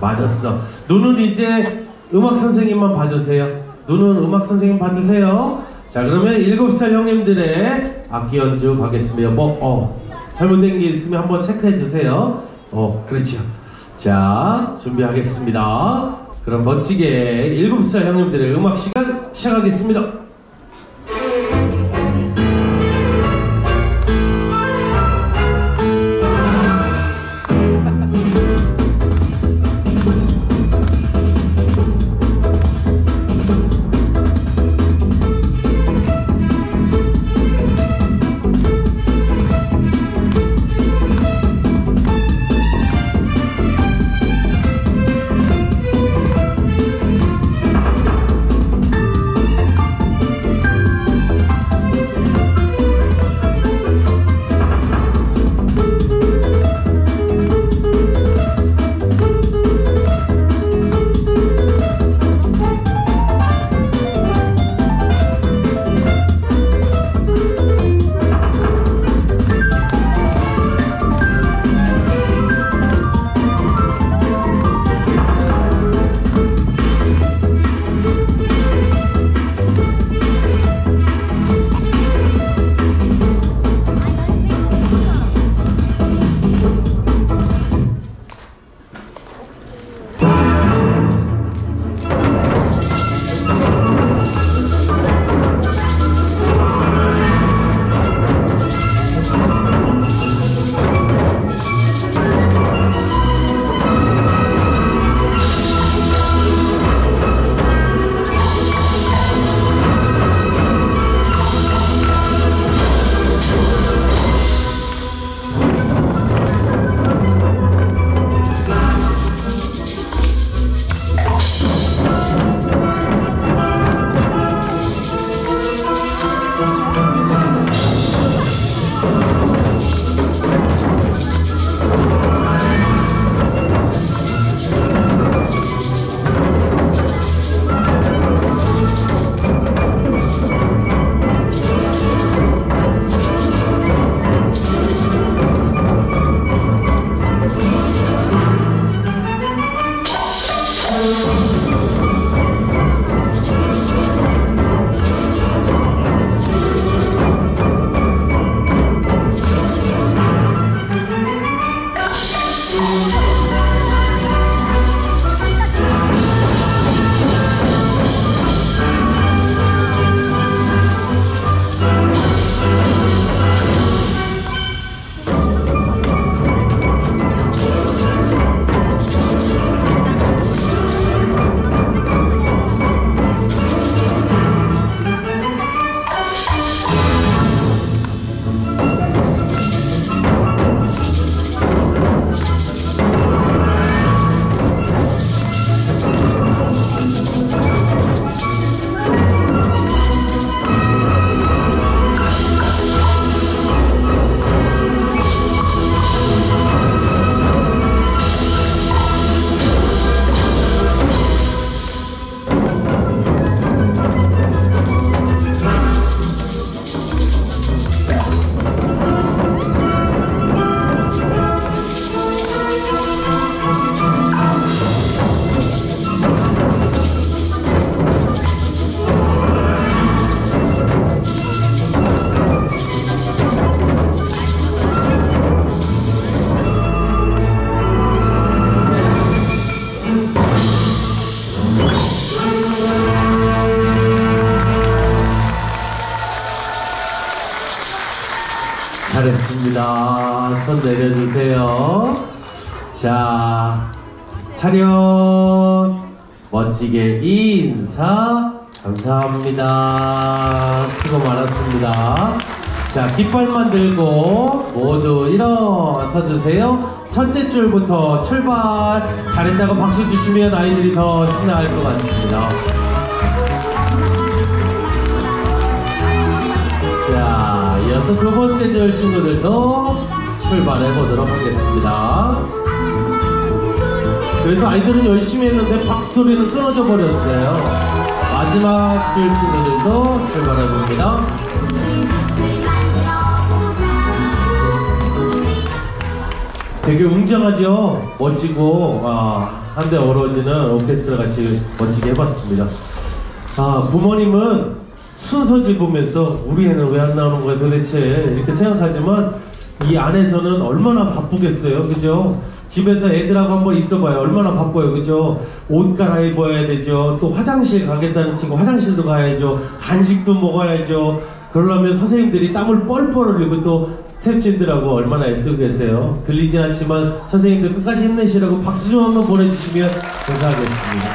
맞았어. 눈은 이제 음악 선생님만 봐주세요. 눈은 음악 선생님 봐주세요. 자, 그러면 일곱 살 형님들의 악기 연주 가겠습니다. 뭐, 어, 잘못된 게 있으면 한번 체크해 주세요. 어, 그렇죠. 자, 준비하겠습니다. 그럼 멋지게 일곱 살 형님들의 음악 시간 시작하겠습니다. 내려주세요. 자, 차렷. 멋지게 인사. 감사합니다. 수고 많았습니다. 자, 깃발만 들고 모두 일어서 주세요. 첫째 줄부터 출발. 잘했다고 박수 주시면 아이들이 더 신나할 것 같습니다. 자, 이어서 두 번째 줄 친구들도 출발해 보도록 하겠습니다. 그래도 아이들은 열심히 했는데 박수 소리는 끊어져 버렸어요. 마지막 줄 친구들도 출발해 봅니다. 되게 웅장하죠? 멋지고 아, 한데 어우러지는 오케스트라 같이 멋지게 해봤습니다. 아 부모님은 순서 집으면서 우리 애는 왜 안 나오는 거야 도대체 이렇게 생각하지만 이 안에서는 얼마나 바쁘겠어요? 그죠? 집에서 애들하고 한번 있어봐요. 얼마나 바빠요. 그죠? 옷 갈아입어야 되죠. 또 화장실 가겠다는 친구 화장실도 가야죠. 간식도 먹어야죠. 그러려면 선생님들이 땀을 뻘뻘 흘리고 또 스태프진들하고 얼마나 애쓰고 계세요? 들리진 않지만 선생님들 끝까지 힘내시라고 박수 좀 한번 보내주시면 감사하겠습니다.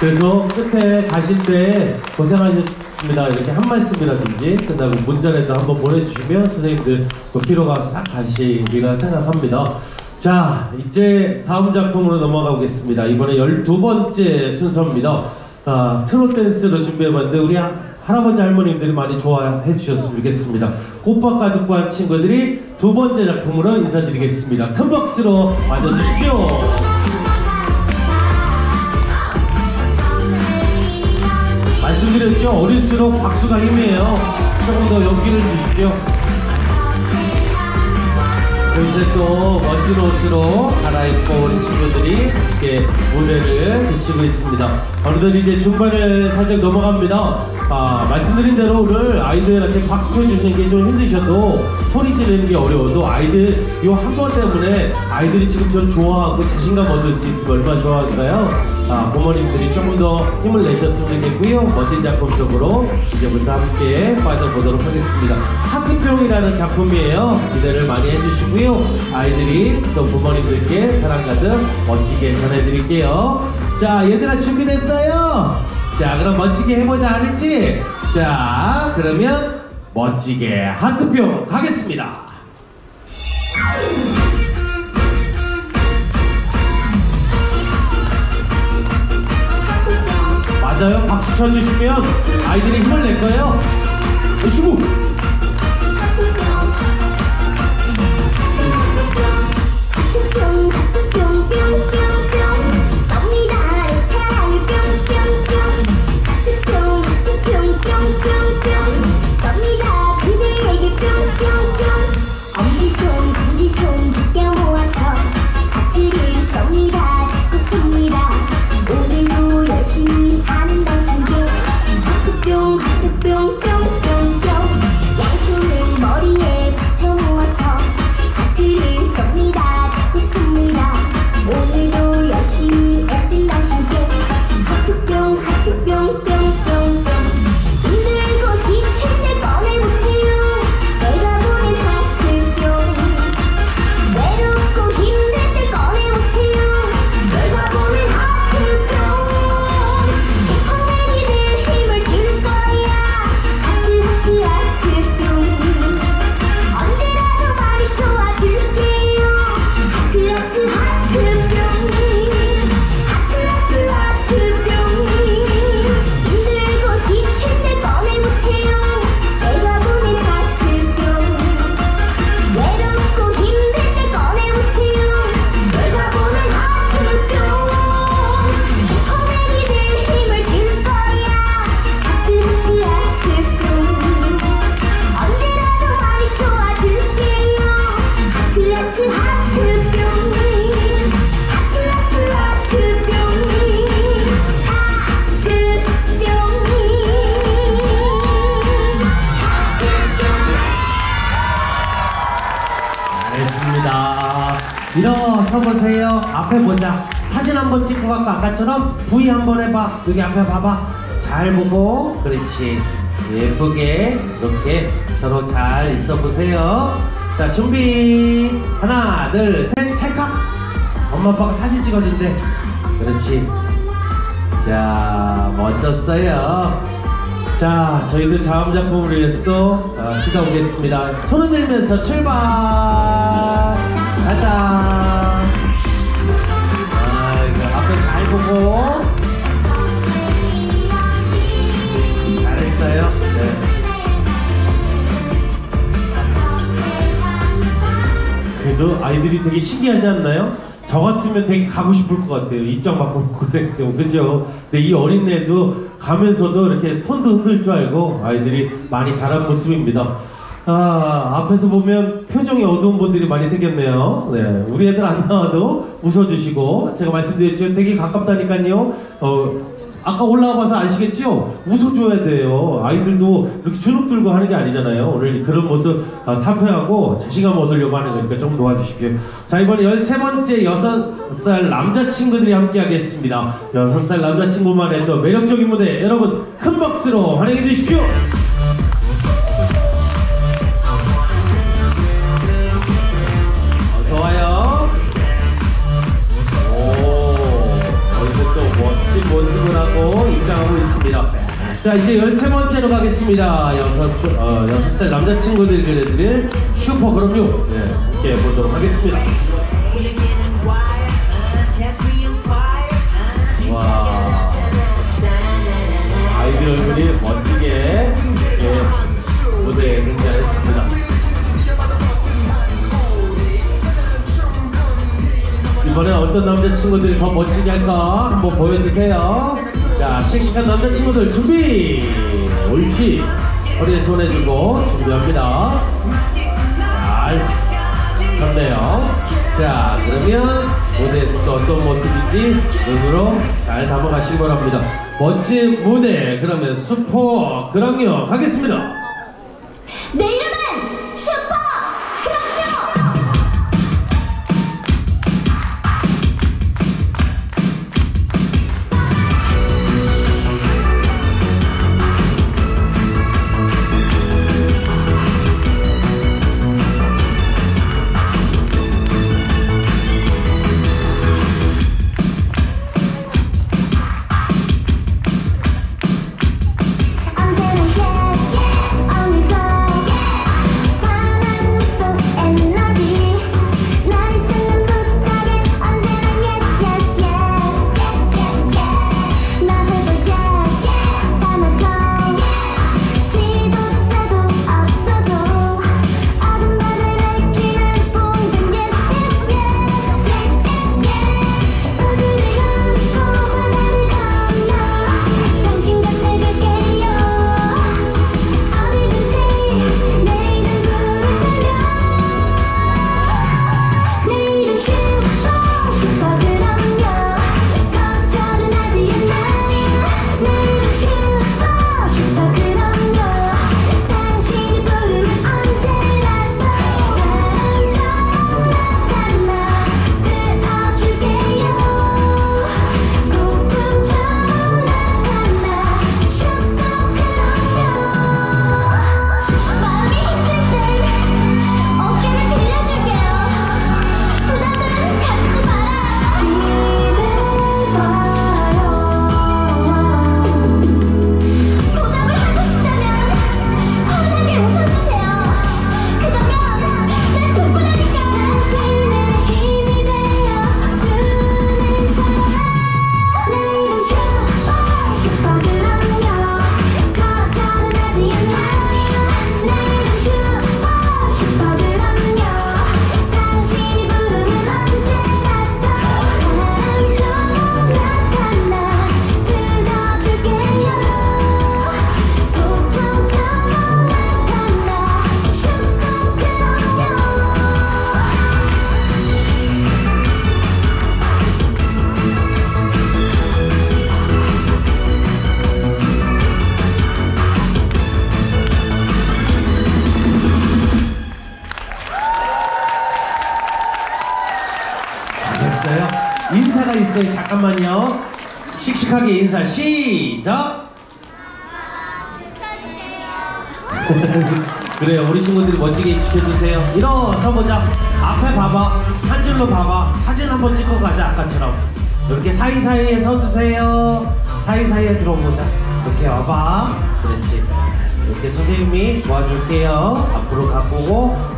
그래서 끝에 가실 때 고생하셨 습니다. 이렇게 한 말씀이라든지 끝나고 문자라도 한번 보내주시면 선생님들 그 피로가 싹 가시리라 생각합니다. 자, 이제 다음 작품으로 넘어가 보겠습니다. 이번에 12번째 순서입니다. 아, 트롯 댄스로 준비해봤는데 우리 하- 할아버지 할머님들이 많이 좋아해 주셨으면 좋겠습니다. 꽃밭 가득한 친구들이 두 번째 작품으로 인사드리겠습니다. 큰 박수로 맞아주십시오. 말씀드렸죠? 어릴수록 박수가 힘이에요. 조금 더 용기를 주십시오. 요새 또 멋진 옷으로 갈아입고 우리 친구들이 이렇게 무대를 비치고 있습니다. 어느덧 이제 중반에 살짝 넘어갑니다. 아, 말씀드린 대로 오늘 아이들한테 박수 쳐주시는 게 좀 힘드셔도 소리 지르는 게 어려워도 아이들 요 한 번 때문에 아이들이 지금 저 좋아하고 자신감 얻을 수 있으면 얼마나 좋아할까요? 아, 부모님들이 조금 더 힘을 내셨으면 좋겠고요. 멋진 작품 속으로 이제부터 함께 빠져보도록 하겠습니다. 하트병이라는 작품이에요. 기대를 많이 해주시고요. 아이들이 또 부모님들께 사랑 가득 멋지게 전해드릴게요. 자, 얘들아 준비됐어요? 자, 그럼 멋지게 해보자 알았지? 자, 그러면 멋지게 하트병 가겠습니다. 맞아요. 박수 쳐주시면 아이들이 힘을 낼 거예요. 슈구! 엄 일어서 보세요. 앞에 보자. 사진 한번 찍고 갖고 아까처럼 V 한번 해봐. 여기 앞에 봐봐. 잘 보고. 그렇지. 예쁘게 이렇게 서로 잘 있어 보세요. 자, 준비. 하나, 둘, 셋, 찰칵. 엄마 아빠가 사진 찍어준대. 그렇지. 자, 멋졌어요. 자, 저희들 다음 작품을 위해서 또 어, 쉬다 오겠습니다. 손을 들면서 출발! 가자! 아이고, 앞에 잘 보고. 잘했어요. 네. 그래도 아이들이 되게 신기하지 않나요? 저 같으면 되게 가고 싶을 것 같아요. 입장 바꾸고 고생 그죠? 근데 이 어린애도 가면서도 이렇게 손도 흔들 줄 알고 아이들이 많이 자란 모습입니다. 아, 앞에서 보면 표정이 어두운 분들이 많이 생겼네요. 네, 우리 애들 안 나와도 웃어주시고 제가 말씀드렸죠. 되게 가깝다니까요. 어, 아까 올라와 봐서 아시겠죠? 웃어줘야 돼요. 아이들도 이렇게 주눅 들고 하는 게 아니잖아요. 오늘 그런 모습 어, 타표하고 자신감 얻으려고 하는 거니까 좀 도와주십시오. 자, 이번에 13번째 6살 남자친구들이 함께 하겠습니다. 6살 남자친구만의 또 매력적인 무대 여러분 큰 박수로 환영해 주십시오. 하고 있습니다. 자, 이제 13번째로 가겠습니다. 여섯, 어, 여섯 살 남자친구들이 그려드릴 슈퍼 그럼요. 네, 함께 보도록 하겠습니다. 와. 아이들 얼굴이 멋지게 예, 무대에 등장했습니다. 이번엔 어떤 남자친구들이 더 멋지게 할까 한번 보여주세요. 자, 씩씩한 남자친구들 준비! 옳지! 허리에 손 해주고 준비합니다. 잘 좋네요. 자, 그러면 무대에서 또 어떤 모습인지 눈으로 잘 담아가시기 바랍니다. 멋진 무대, 그러면 슈퍼 그랑요 가겠습니다.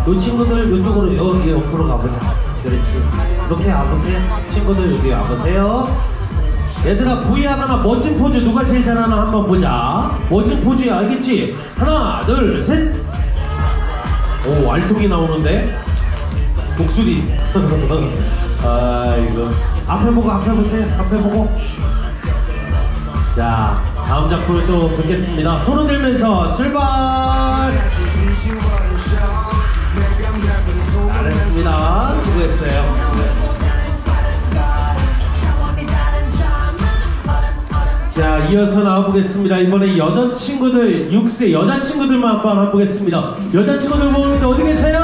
요 친구들 이쪽으로 여기 옆으로 가보자. 그렇지. 이렇게 와보세요. 친구들 여기 와보세요. 얘들아 부위하거나 멋진 포즈 누가 제일 잘하나 한번 보자 멋진 포즈야 알겠지? 하나 둘셋오 알통이 나오는데 독수리 아 이거 앞에 보고 앞에 보세요 앞에 보고 자 다음 작품을 또 뵙겠습니다 손을 들면서 출발 수고했어요. 자 이어서 나와보겠습니다. 이번에 여자친구들 6세 여자친구들만 한번 해보겠습니다. 여자친구들 모르는데 어디 계세요?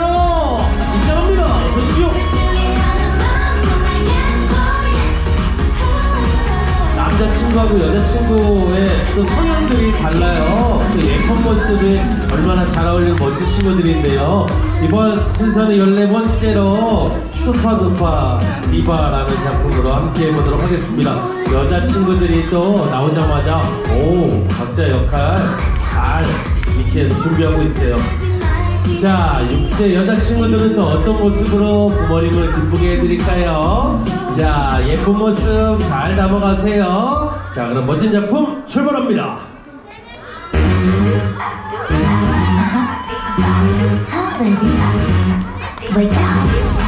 남자친구하고 여자친구의 또 성향들이 달라요 그 예쁜 모습이 얼마나 잘 어울리는 멋진 친구들인데요 이번 순서는 14번째로 슈퍼두파 디바라는 작품으로 함께 해보도록 하겠습니다 여자친구들이 또 나오자마자 오 각자 역할 잘 위치해서 준비하고 있어요 자, 6세 여자친구들은 또 어떤 모습으로 부모님을 기쁘게 해드릴까요? 자, 예쁜 모습 잘 담아가세요. 자, 그럼 멋진 작품 출발합니다. Wake up.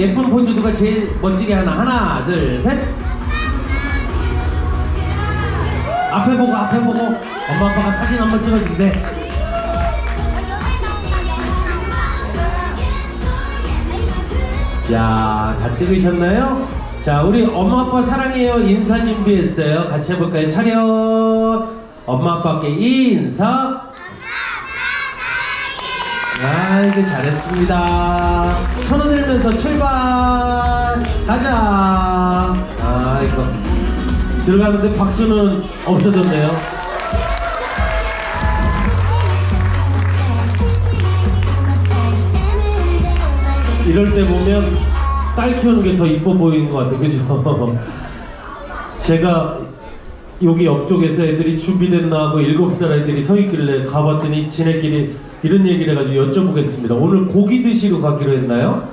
예쁜 포즈 누가 제일 멋지게 하나? 하나, 둘, 셋. 앞에 보고 앞에 보고 엄마 아빠가 사진 한번 찍어준대. 자, 다 찍으셨나요? 자, 우리 엄마 아빠 사랑해요 인사 준비했어요. 같이 해볼까요? 차렷. 엄마 아빠께 인사. 아이고 잘했습니다. 손을 들면서 출발. 가자. 아이고 들어가는데 박수는 없어졌네요. 이럴 때 보면 딸 키우는 게 더 이뻐 보이는 것 같아요. 그죠? 제가 여기 옆쪽에서 애들이 준비됐나 하고 일곱 살 애들이 서 있길래 가봤더니 지네끼리 이런 얘기를 해가지고 여쭤보겠습니다. 오늘 고기 드시러 가기로 했나요?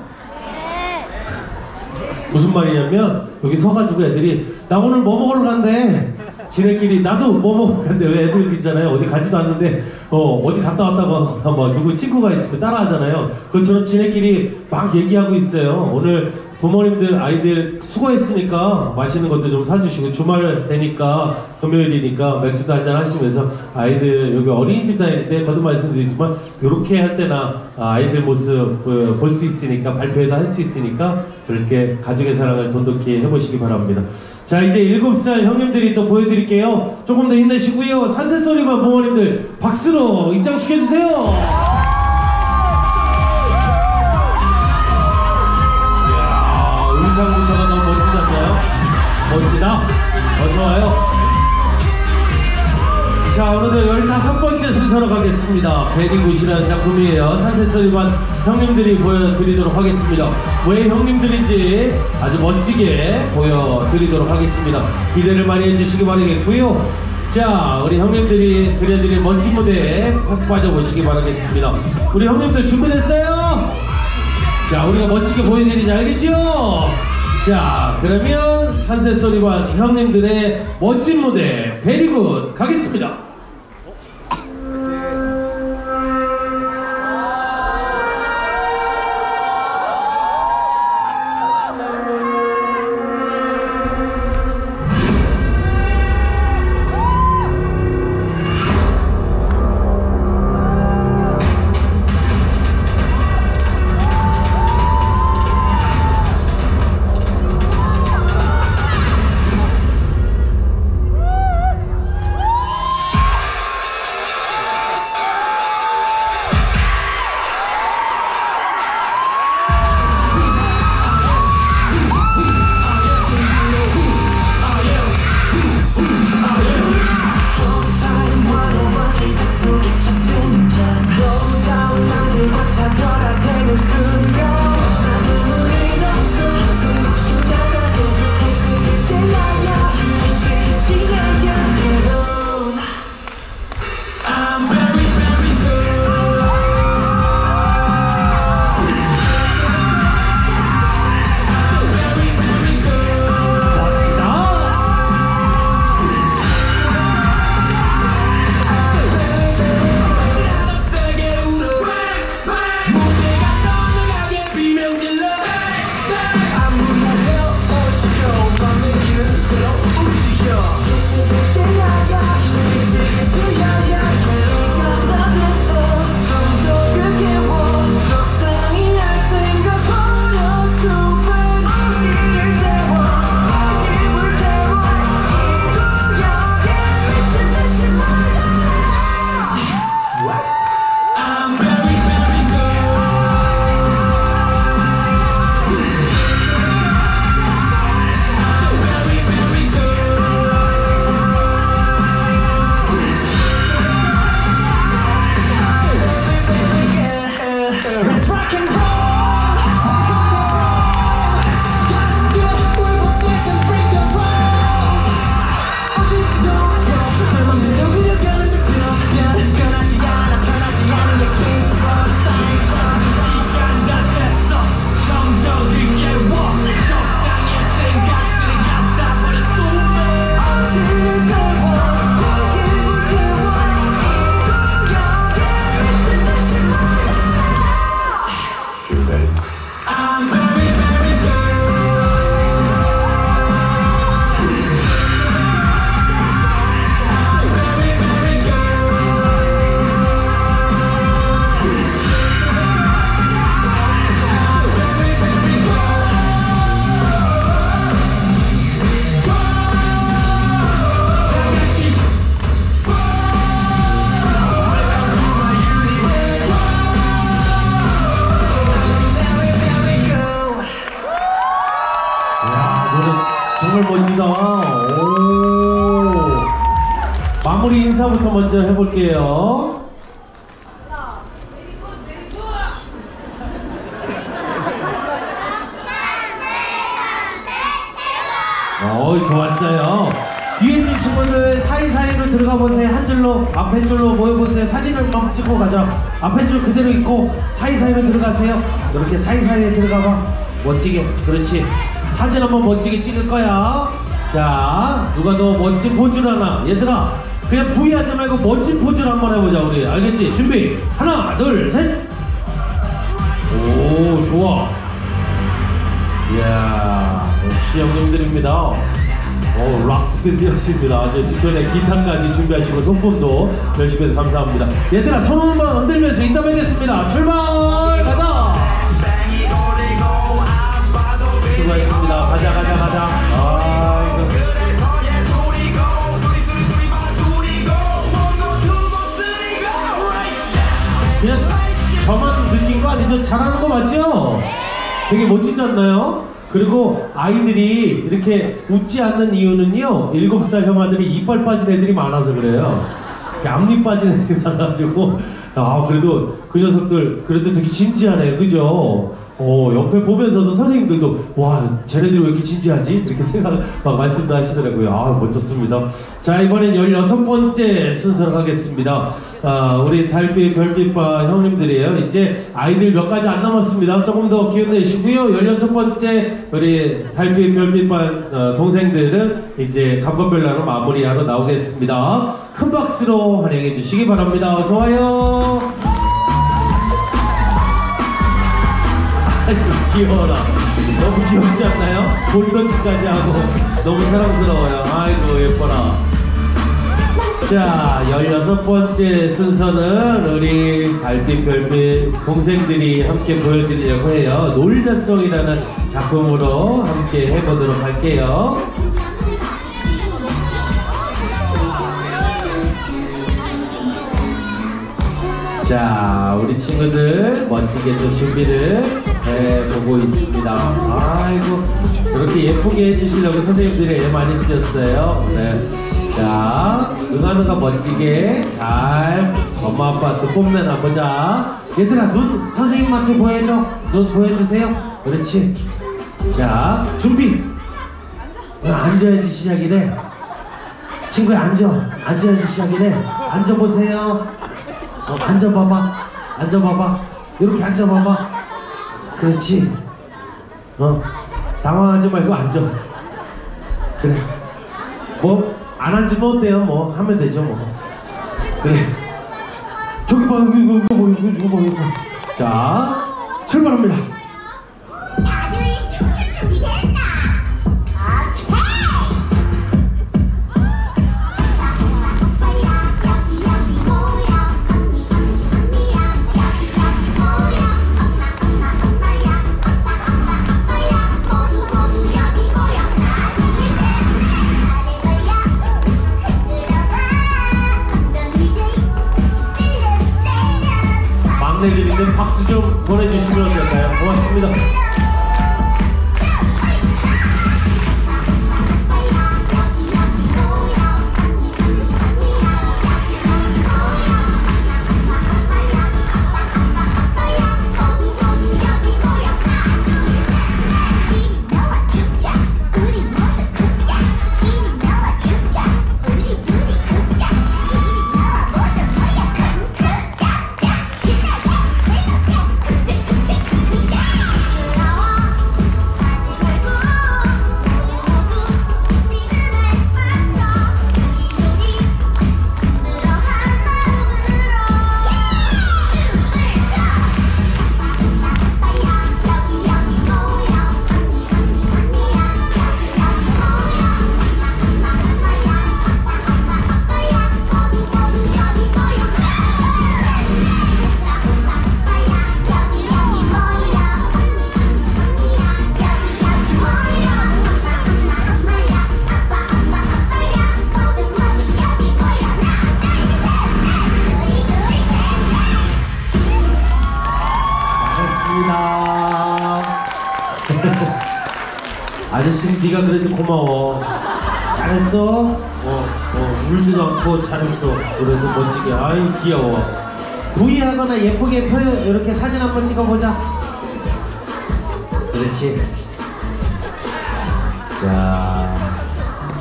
무슨 말이냐면 여기 서가지고 애들이 나 오늘 뭐 먹으러 간대? 지네끼리 나도 뭐 먹으러 간대. 왜 애들 있잖아요. 어디 가지도 않는데 어 어디 갔다 왔다고 뭐 누구 친구가 있으면 따라하잖아요. 그것처럼 지네끼리 막 얘기하고 있어요. 오늘 부모님들 아이들 수고했으니까 맛있는 것도 좀 사주시고 주말 되니까 금요일이니까 맥주도 한잔 하시면서 아이들 여기 어린이집 다닐 때 거듭 말씀드리지만 이렇게 할 때나 아, 아이들 모습 볼 수 있으니까 발표회도 할 수 있으니까 그렇게 가족의 사랑을 돈독히 해보시기 바랍니다. 자 이제 일곱 살 형님들이 또 보여드릴게요. 조금 더 힘내시고요. 산새 소리만 부모님들 박수로 입장시켜 주세요. 자, 오늘도 15번째 순서로 가겠습니다. 베리굿이라는 작품이에요. 산세서리반 형님들이 보여드리도록 하겠습니다. 왜 형님들인지 아주 멋지게 보여드리도록 하겠습니다. 기대를 많이 해주시기 바라겠고요. 자, 우리 형님들이 그려드릴 멋진 무대에 푹 빠져보시기 바라겠습니다. 우리 형님들 준비됐어요? 자, 우리가 멋지게 보여드리지 알겠죠? 자, 그러면 산세소리반 형님들의 멋진 무대 베리굿 가겠습니다. 좋았어요. 뒤에 친 친구들 사이사이로 들어가 보세요. 한 줄로 앞에 줄로 모여보세요. 사진을 막 찍고 가자. 앞에 줄 그대로 있고 사이사이로 들어가세요. 이렇게 사이사이에 들어가봐. 멋지게. 그렇지. 사진 한번 멋지게 찍을 거야. 자, 누가 더 멋진 포즈를 하나. 얘들아, 그냥 브이하지 말고 멋진 포즈를 한번 해보자 우리. 알겠지? 준비. 하나, 둘, 셋. 오, 좋아. 이야, 역시 형님들입니다. 오, 락스피드였습니다. 아주 뒤편에 기타까지 준비하시고 손품도 열심히 해서 감사합니다. 얘들아, 손 한번 흔들면서 이따 뵙겠습니다. 출발! 가자! 수고했습니다. 가자, 가자, 가자. 아이고. 그냥 저만 느낀 거 아니죠? 잘하는 거 맞죠? 되게 멋지지 않나요? 그리고 아이들이 이렇게 웃지 않는 이유는요, 7살 형아들이 이빨 빠진 애들이 많아서 그래요. 앞니 빠진 애들이 많아가지고, 아, 그래도 그 녀석들, 그래도 되게 진지하네, 그죠? 어, 옆에 보면서도 선생님들도, 와, 쟤네들이 왜 이렇게 진지하지? 이렇게 생각, 막 말씀도 하시더라고요. 아, 멋졌습니다. 자, 이번엔 16번째 순서로 가겠습니다. 아, 우리 달빛, 별빛바 형님들이에요. 이제 아이들 몇 가지 안 남았습니다. 조금 더 기운 내시고요. 16번째 우리 달빛, 별빛바 어, 동생들은 이제 감건별나로 마무리하러 나오겠습니다. 큰 박수로 환영해 주시기 바랍니다. 어서와요. 귀여워라. 너무 귀엽지 않나요? 볼던지까지 하고 너무 사랑스러워요. 아이고, 예뻐라. 자, 16번째 순서는 우리 달빛 별빛 동생들이 함께 보여드리려고 해요. 놀자송이라는 작품으로 함께 해보도록 할게요. 자, 우리 친구들 멋지게 또 준비를 해보고 있습니다. 아이고, 저렇게 예쁘게 해주시려고 선생님들이 애 많이 쓰셨어요. 네. 자, 응아누가 멋지게 잘 엄마 아빠한테 뽐내나 보자. 얘들아, 눈 선생님한테 보여줘. 눈 보여주세요. 그렇지. 자, 준비. 어, 앉아야지 시작이네. 친구야, 앉아. 앉아야지 시작이네. 앉아보세요. 어, 앉아봐봐. 앉아봐봐. 이렇게 앉아봐봐. 그렇지. 어, 당황하지 말고 앉아. 그래. 뭐, 안 앉으면 어때요? 뭐, 하면 되죠, 뭐. 그래. 저기 봐, 이거, 이거, 이거, 뭐, 이거, 이거, 뭐, 이거. 자, 출발합니다. 보내주시면 어떨까요? 고맙습니다. 네가 그래도 고마워. 잘했어. 어, 어, 울지도 않고 잘했어. 그래도 멋지게. 아유 귀여워. 부위하거나 예쁘게 표현 이렇게 사진 한번 찍어보자. 그렇지. 자,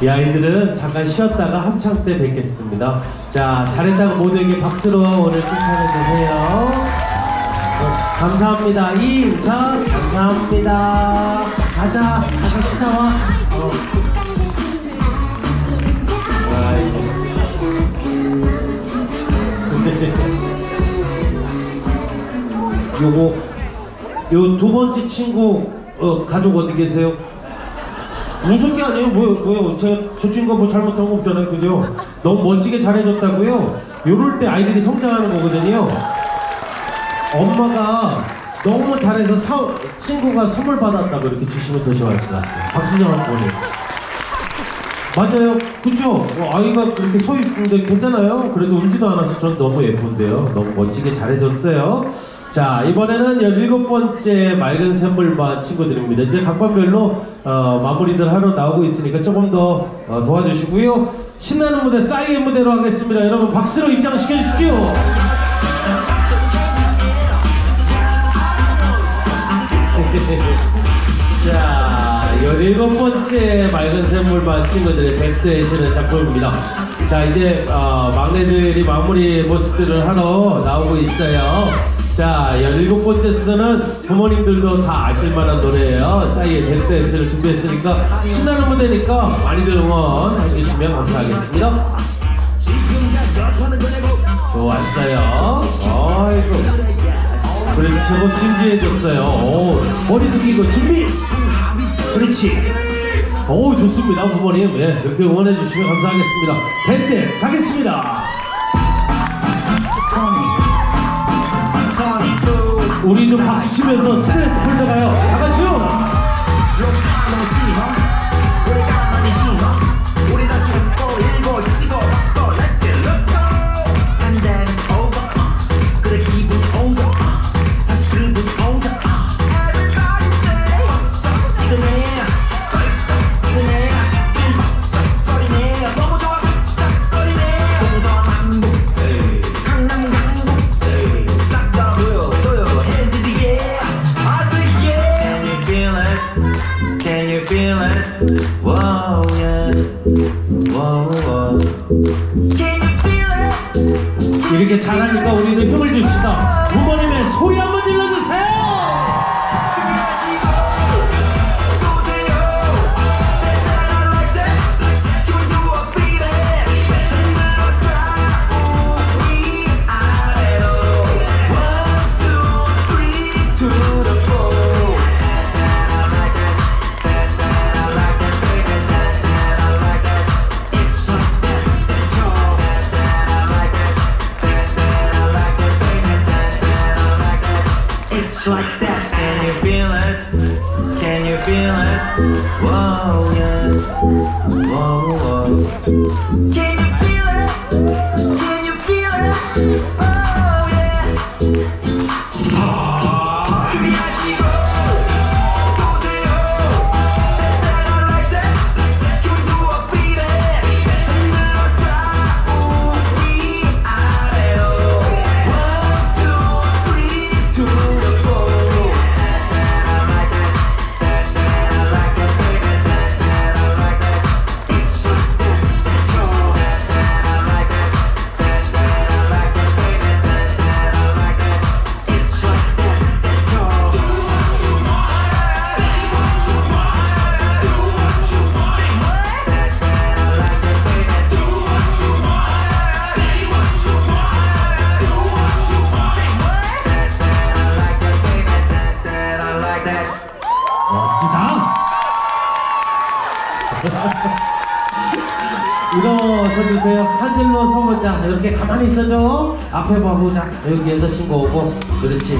이 아이들은 잠깐 쉬었다가 합창 때 뵙겠습니다. 자, 잘했다고 모두에게 박수로 오늘 칭찬해 주세요. 어, 감사합니다. 이 인사 감사합니다. 가자, 가서 쉬다 와. 어. 요거 요 두 번째 친구 어, 가족 어디 계세요? 무슨 게 아니에요? 뭐요? 뭐요? 제가 저 친구가 뭐 잘못한 거 없잖아요, 그죠? 너무 멋지게 잘해줬다고요? 요럴 때 아이들이 성장하는 거거든요. 엄마가 너무 잘해서 사, 친구가 선물 받았다고 이렇게 주시면 더 좋아할 것 같아요. 박수 좀 한번 보내. 맞아요. 그쵸? 어, 아이가 그렇게 서 있는데 괜찮아요? 그래도 울지도 않아서 전 너무 예쁜데요. 너무 멋지게 잘해줬어요. 자, 이번에는 17번째 맑은 샘물반 친구들입니다. 이제 각 반별로 어, 마무리들 하러 나오고 있으니까 조금 더 어, 도와주시고요. 신나는 무대, 싸이의 무대로 하겠습니다. 여러분 박수로 입장시켜 주십시오. 자, 17번째 맑은 샘물반 친구들의 베스트에 실은 작품입니다. 자, 이제 어, 막내들이 마무리 모습들을 하러 나오고 있어요. 자, 17번째 수서는 부모님들도 다 아실 만한 노래예요. 싸이의 베스트에스를 준비했으니까 신나는 무대니까 많이들 응원해 주시면 감사하겠습니다. 좋았어요. 아이고. 그래도 제법 진지해졌어요. 오, 머리 숙이고 준비! 그렇지. 오, 좋습니다, 부모님. 예, 이렇게 응원해 주시면 감사하겠습니다. 댄대 가겠습니다. 우리도 박수 치면서 스트레스 풀러 가요. 다 같이요. 이렇게 잘하니까 우리는 힘을 줍시다. 부모님의 소리 한번 질러주세요. wow, yeah, wow, wow. 여기 여자친구 오고. 그렇지.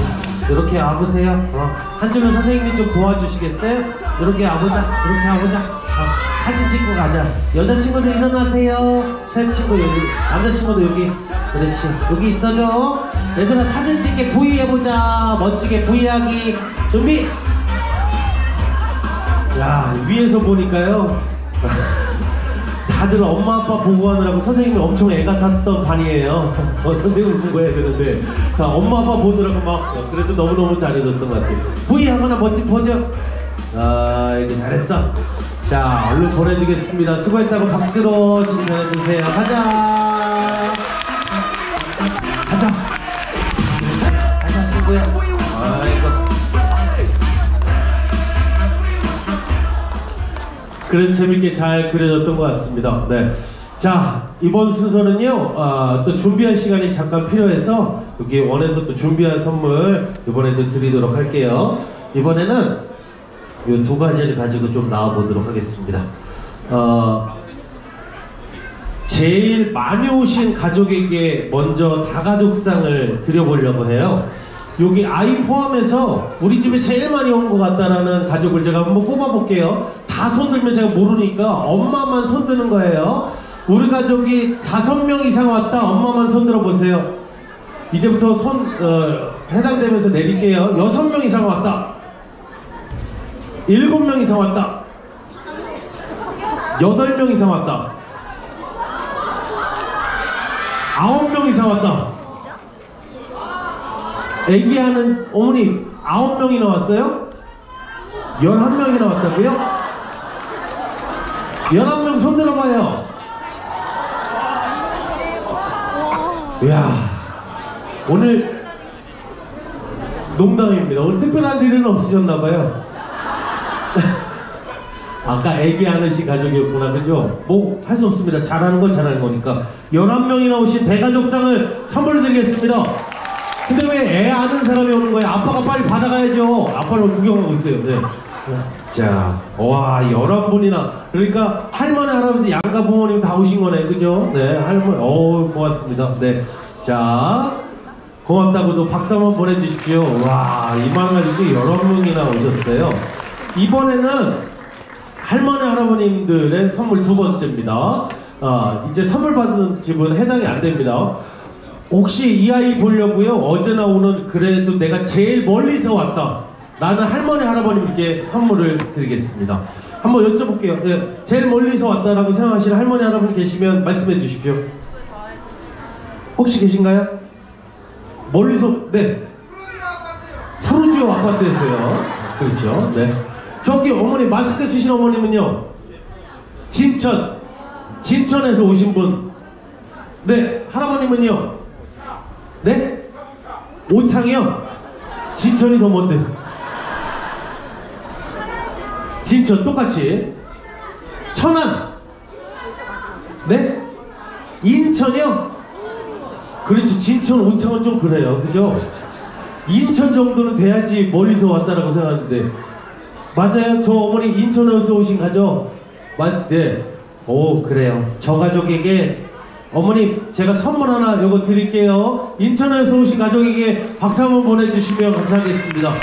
이렇게 와보세요. 어. 한 줄로 선생님이 좀 도와주시겠어요? 이렇게 와보자. 이렇게 와보자. 어. 사진 찍고 가자. 여자친구들 일어나세요. 새 친구 여기. 남자친구도 여기. 그렇지. 여기 있어줘. 얘들아 사진 찍게 V 해보자. 멋지게 V 하기. 준비. 야 위에서 보니까요 다들 엄마 아빠 보고하느라고 선생님이 엄청 애 같았던 반이에요 어, 선생님을 보고해야 되는데 다 엄마 아빠 보느라고 막 어, 그래도 너무너무 잘해줬던 것 같아요 V 하거나 멋진 포즈 아 이거 잘했어 자, 얼른 보내주겠습니다. 수고했다고 박수로 칭찬해주세요. 가자! 그래도 재밌게 잘 그려졌던 것 같습니다. 네. 자, 이번 순서는요, 아, 또 준비할 시간이 잠깐 필요해서 여기 원에서 또 준비한 선물 이번에도 드리도록 할게요. 이번에는 이 두 가지를 가지고 좀 나와보도록 하겠습니다. 어, 제일 많이 오신 가족에게 먼저 다가족상을 드려보려고 해요. 여기 아이 포함해서 우리 집에 제일 많이 온 것 같다라는 가족을 제가 한번 뽑아볼게요. 다 손들면 제가 모르니까 엄마만 손드는 거예요. 우리 가족이 다섯 명 이상 왔다. 엄마만 손들어 보세요. 이제부터 손 어, 해당되면서 내릴게요. 여섯 명 이상 왔다. 일곱 명 이상 왔다. 여덟 명 이상 왔다. 아홉 명 이상 왔다. 애기하는 어머니 아홉 명이 나왔어요? 열한 명이 나왔다고요? 열한 명 손들어봐요. 이야, 오늘 농담입니다. 오늘 특별한 일은 없으셨나봐요. 아까 애기 하는 씨 가족이었구나, 그죠? 뭐, 할 수 없습니다. 잘하는 건 잘하는 거니까. 11명이나 오신 대가족상을 선물로 드리겠습니다. 근데 왜 애 아는 사람이 오는 거예요? 아빠가 빨리 받아가야죠. 아빠를 구경하고 있어요. 네. 자, 와, 11분이나. 그러니까 할머니, 할아버지, 양가 부모님 다 오신 거네, 그죠? 네, 할머니, 어우, 고맙습니다. 네. 자, 고맙다고도 박수 한번 보내주십시오. 와, 이만 가지고 11명이나 오셨어요. 이번에는 할머니 할아버님들의 선물 두 번째입니다. 아, 이제 선물 받는 집은 해당이 안 됩니다. 혹시 이 아이 보려고요? 어제 나오는 그래도 내가 제일 멀리서 왔다. 나는 할머니 할아버님께 선물을 드리겠습니다. 한번 여쭤볼게요. 예, 제일 멀리서 왔다라고 생각하시는 할머니 할아버님 계시면 말씀해 주십시오. 혹시 계신가요? 멀리서 네. 푸르지오 아파트에서요. 그렇죠. 네. 저기 어머니 마스크 쓰신 어머님은요. 진천. 진천에서 오신 분. 네. 할아버님은요. 네? 오창이요. 진천이 더 먼데. 진천 똑같이. 천안. 네? 인천이요. 그렇지. 진천, 온창은 좀 그래요. 그죠? 인천 정도는 돼야지 멀리서 왔다라고 생각하는데 맞아요 저 어머니 인천에서 오신 가죠 맞 네. 오 그래요 저 가족에게 어머니 제가 선물 하나 요거 드릴게요 인천에서 오신 가족에게 박수 한번 보내주시면 감사하겠습니다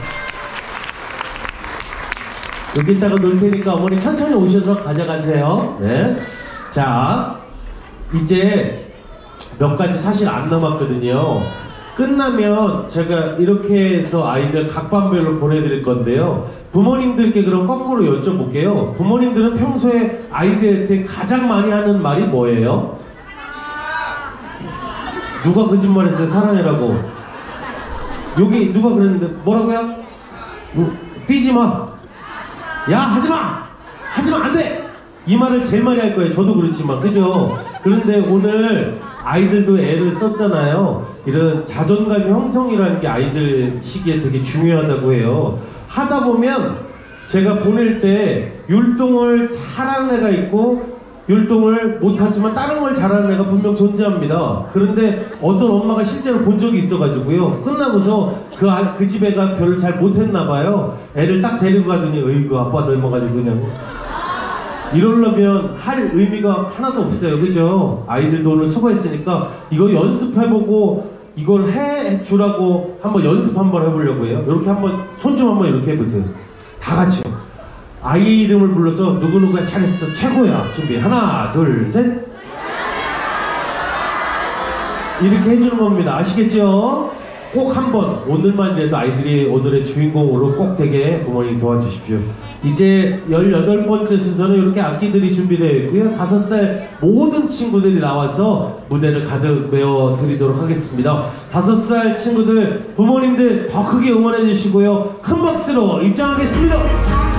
여기 있다가 놀 테니까 어머니 천천히 오셔서 가져가세요 네 자 이제 몇 가지 사실 안 남았거든요. 끝나면 제가 이렇게 해서 아이들 각 반별로 보내드릴 건데요. 부모님들께 그럼 거꾸로 여쭤볼게요. 부모님들은 평소에 아이들한테 가장 많이 하는 말이 뭐예요? 누가 거짓말했어요? 사랑해라고. 여기 누가 그랬는데 뭐라고요? 뭐, 뛰지 마. 야 하지 마. 하지 마. 안 돼. 이 말을 제일 많이 할 거예요. 저도 그렇지만 그죠? 그런데 오늘 아이들도 애를 썼잖아요. 이런 자존감 형성이라는 게 아이들 시기에 되게 중요하다고 해요. 하다 보면 제가 보낼 때 율동을 잘하는 애가 있고 율동을 못하지만 다른 걸 잘하는 애가 분명 존재합니다. 그런데 어떤 엄마가 실제로 본 적이 있어가지고요. 끝나고서 그, 아- 그 집 애가 별로 잘 못했나 봐요. 애를 딱 데리고 가더니 어이구 아빠 닮아가지고 그냥 이러려면 할 의미가 하나도 없어요. 그죠? 아이들도 오늘 수고했으니까 이거 연습해보고 이걸 해 주라고 한번 연습 한번 해보려고 해요. 이렇게 한번 손 좀 한번 이렇게 해보세요. 다 같이요. 아이 이름을 불러서 누구누구가 잘했어 최고야. 준비. 하나 둘 셋. 이렇게 해주는 겁니다. 아시겠죠? 꼭 한번 오늘만이라도 아이들이 오늘의 주인공으로 꼭 되게 부모님 도와주십시오. 이제 18번째 순서는 이렇게 악기들이 준비되어 있고요. 5살 모든 친구들이 나와서 무대를 가득 메워 드리도록 하겠습니다. 5살 친구들 부모님들 더 크게 응원해 주시고요. 큰 박수로 입장하겠습니다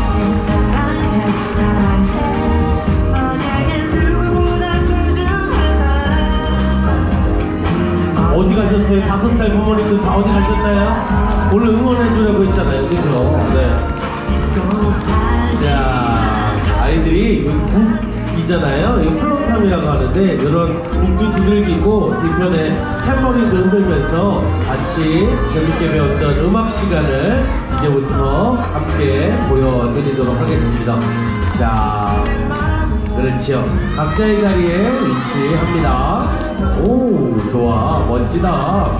어디 가셨어요? 다섯 살 부모님들 다 어디 가셨나요? 오늘 응원해 주려고 했잖아요. 그죠? 네. 자, 아이들이 북이잖아요. 이 플로탐이라고 하는데 이런 북도 두들기고 뒤편에 탬버린도 흔들면서 같이 재밌게 배웠던 음악 시간을 이제부터 함께 보여드리도록 하겠습니다. 자, 그렇죠. 각자의 자리에 위치합니다. 오, 좋아. 멋지다.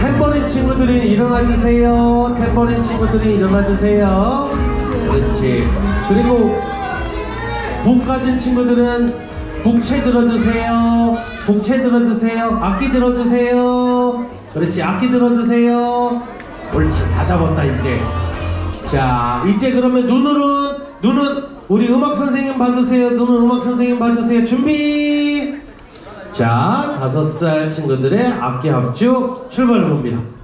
탬버린 친구들이 일어나 주세요. 탬버린 친구들이 일어나 주세요. 그렇지. 그리고 북 가진 친구들은 북채 들어주세요. 북채 들어주세요. 악기 들어주세요. 그렇지. 악기 들어주세요. 옳지. 다 잡았다 이제. 자, 이제 그러면 눈으로 눈은 우리 음악 선생님 봐주세요. 눈은 음악 선생님 봐주세요. 준비. 자, 다섯 살 친구들의 악기 합주 출발해 봅니다.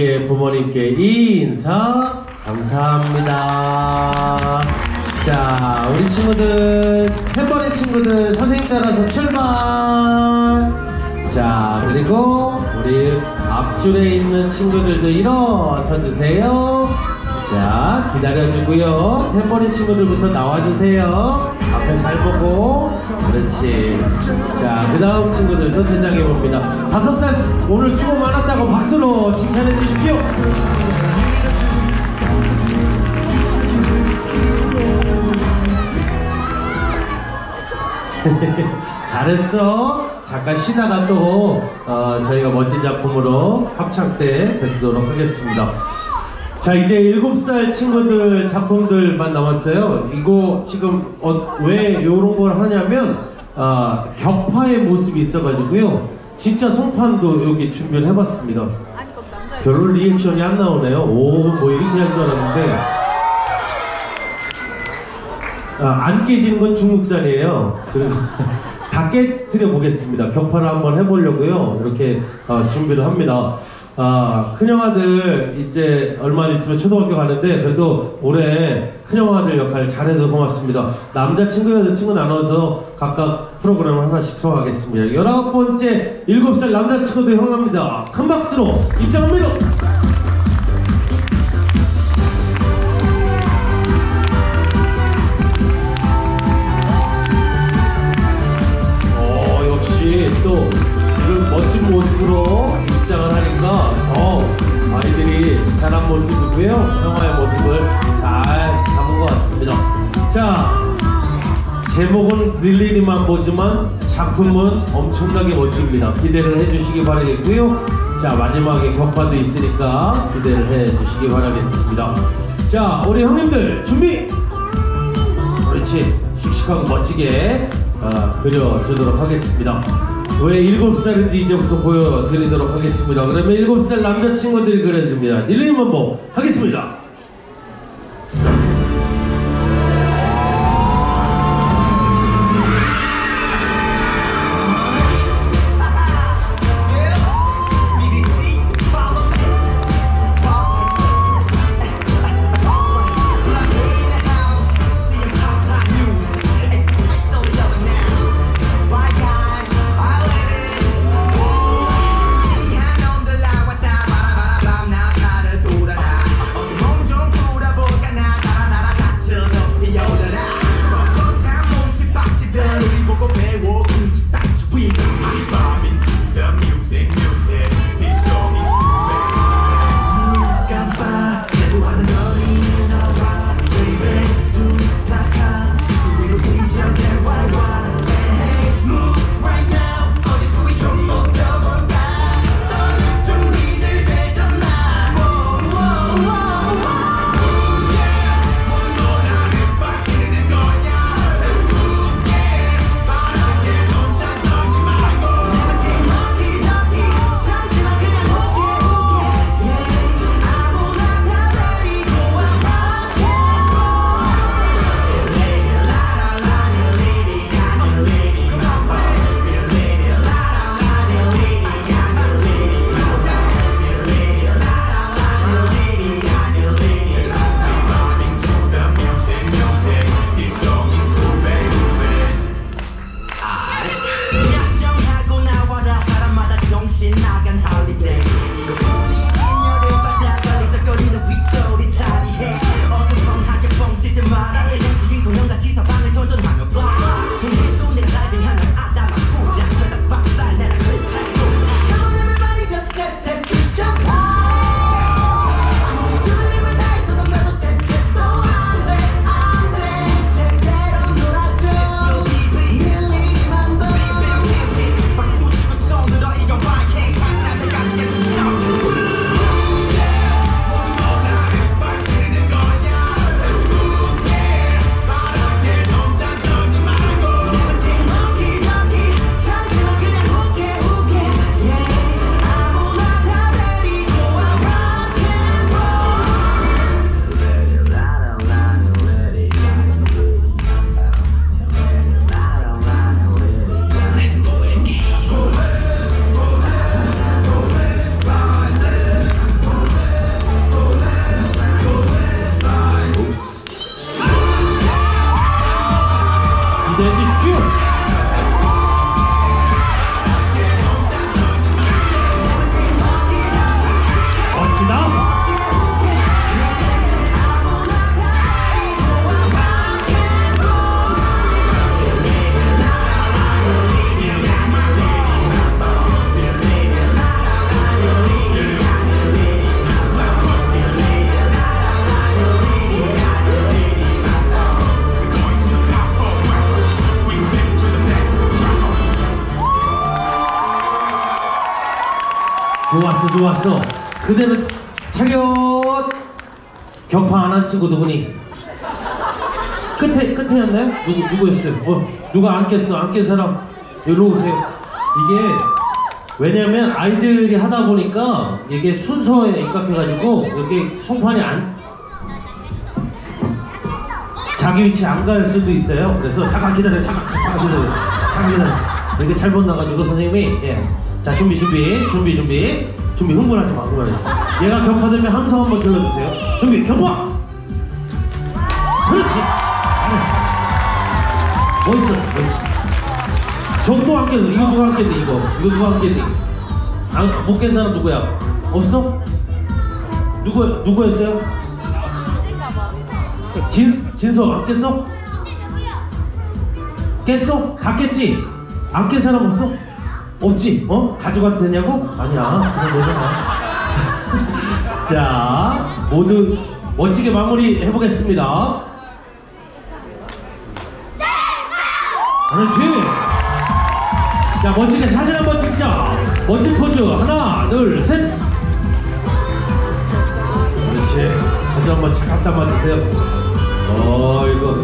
멋지게 부모님께 인사 감사합니다. 자, 우리 친구들, 햄버리 친구들 선생님 따라서 출발. 자, 그리고 우리 앞줄에 있는 친구들도 일어서 주세요. 자, 기다려주고요. 햄버리 친구들부터 나와주세요. 앞에 잘 보고. 그렇지. 자, 그 다음 친구들도 대장해 봅니다. 다섯 살 오늘 수고 많았다고 박수로 칭찬해 주십시오. 잘했어. 잠깐 쉬다가 또 어, 저희가 멋진 작품으로 합창 때 뵙도록 하겠습니다. 자 이제 일곱 살 친구들 작품들만 남았어요. 이거 지금 어, 왜 이런 걸 하냐면 아, 격파의 모습이 있어가지고요. 진짜 송판도 여기 준비를 해봤습니다. 별로 리액션이 안 나오네요. 오, 뭐 이렇게 할 줄 알았는데 아, 안 깨지는 건 중국산이에요. 그리고 다 다 깨뜨려 보겠습니다. 격파를 한번 해보려고요. 이렇게 어, 준비를 합니다. 아, 큰형아들 이제 얼마 안 있으면 초등학교 가는데 그래도 올해 큰형아들 역할 잘해서 고맙습니다. 남자친구, 여자친구 나눠서 각각 프로그램을 하나씩 소화하겠습니다. 열아홉 번째 일곱 살 남자친구도 형합니다. 큰 박수로 입장합니다. 또 지금 멋진 모습으로 입장을 아이들이 잘한 모습이고요. 형아의 모습을 잘 담은 것 같습니다. 자, 제목은 릴리니만 보지만 작품은 엄청나게 멋집니다. 기대를 해주시기 바라겠고요. 자, 마지막에 격파도 있으니까 기대를 해주시기 바라겠습니다. 자, 우리 형님들 준비! 그렇지 씩씩하고 멋지게 어, 그려주도록 하겠습니다 왜 일곱 살인지 이제부터 보여드리도록 하겠습니다. 그러면 일곱 살 남자친구들이 그려드립니다. 릴링 먼보 하겠습니다 격파 안한 친구 누구니? 끝에 끝에였나요? 누구 누구였어요? 어 누가 안 깼어 안 깬 사람 여기로 오세요 이게 왜냐면 아이들이 하다 보니까 이게 순서에 입각해가지고 이렇게 송판이 안 자기 위치 안 갈 수도 있어요 그래서 잠깐 기다려 잠깐 잠깐 기다려 갑니다. 이렇게 잘못 나가지고 선생님이 예. 자 준비 준비 준비 준비 준비 흥분하지 마 흥분하지 마. 얘가 격파되면 함성 한번 들려주세요. 준비 격파. 멋있었어 멋있었어. 저도 안 깼어. 이거 누가 안 깼니 이거 이거 누가 안 깼니? 안못깬 사람 누구야? 없어? 누구 누구였어요? 진 진서 안 깼어? 깼어? 다 깼지? 안 깬 사람 없어? 없지? 어? 가져가도 되냐고? 아니야. 그럼 내려가. 자, 모두 멋지게 마무리 해보겠습니다. 그렇지. 자, 멋지게 사진 한번 찍자. 멋진 포즈. 하나, 둘, 셋. 그렇지. 사진 한번 착 담아주세요. 어, 이거.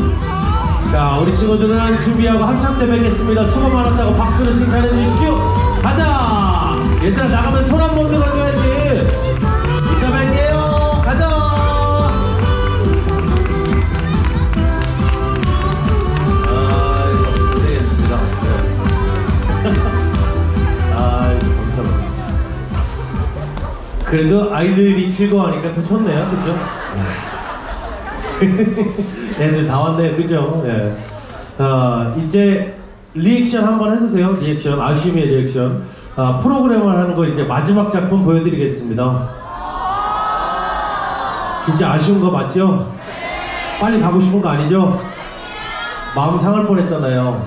자, 우리 친구들은 준비하고 한참 때 뵙겠습니다. 수고 많았다고 박수를 칭찬해 주십시오. 가자! 얘들아, 나가면 손 한 번 들어줘야지. 이따 뵐게요. 가자! 그래도 아이들이 즐거워하니까 더 좋네요. 그죠? 애들 다 왔네, 그죠? 예. 어, 이제 리액션 한번 해주세요. 리액션, 아쉬움의 리액션. 아, 프로그램을 하는 거 이제 마지막 작품 보여드리겠습니다. 진짜 아쉬운 거 맞죠? 빨리 가고 싶은 거 아니죠? 마음 상할 뻔했잖아요.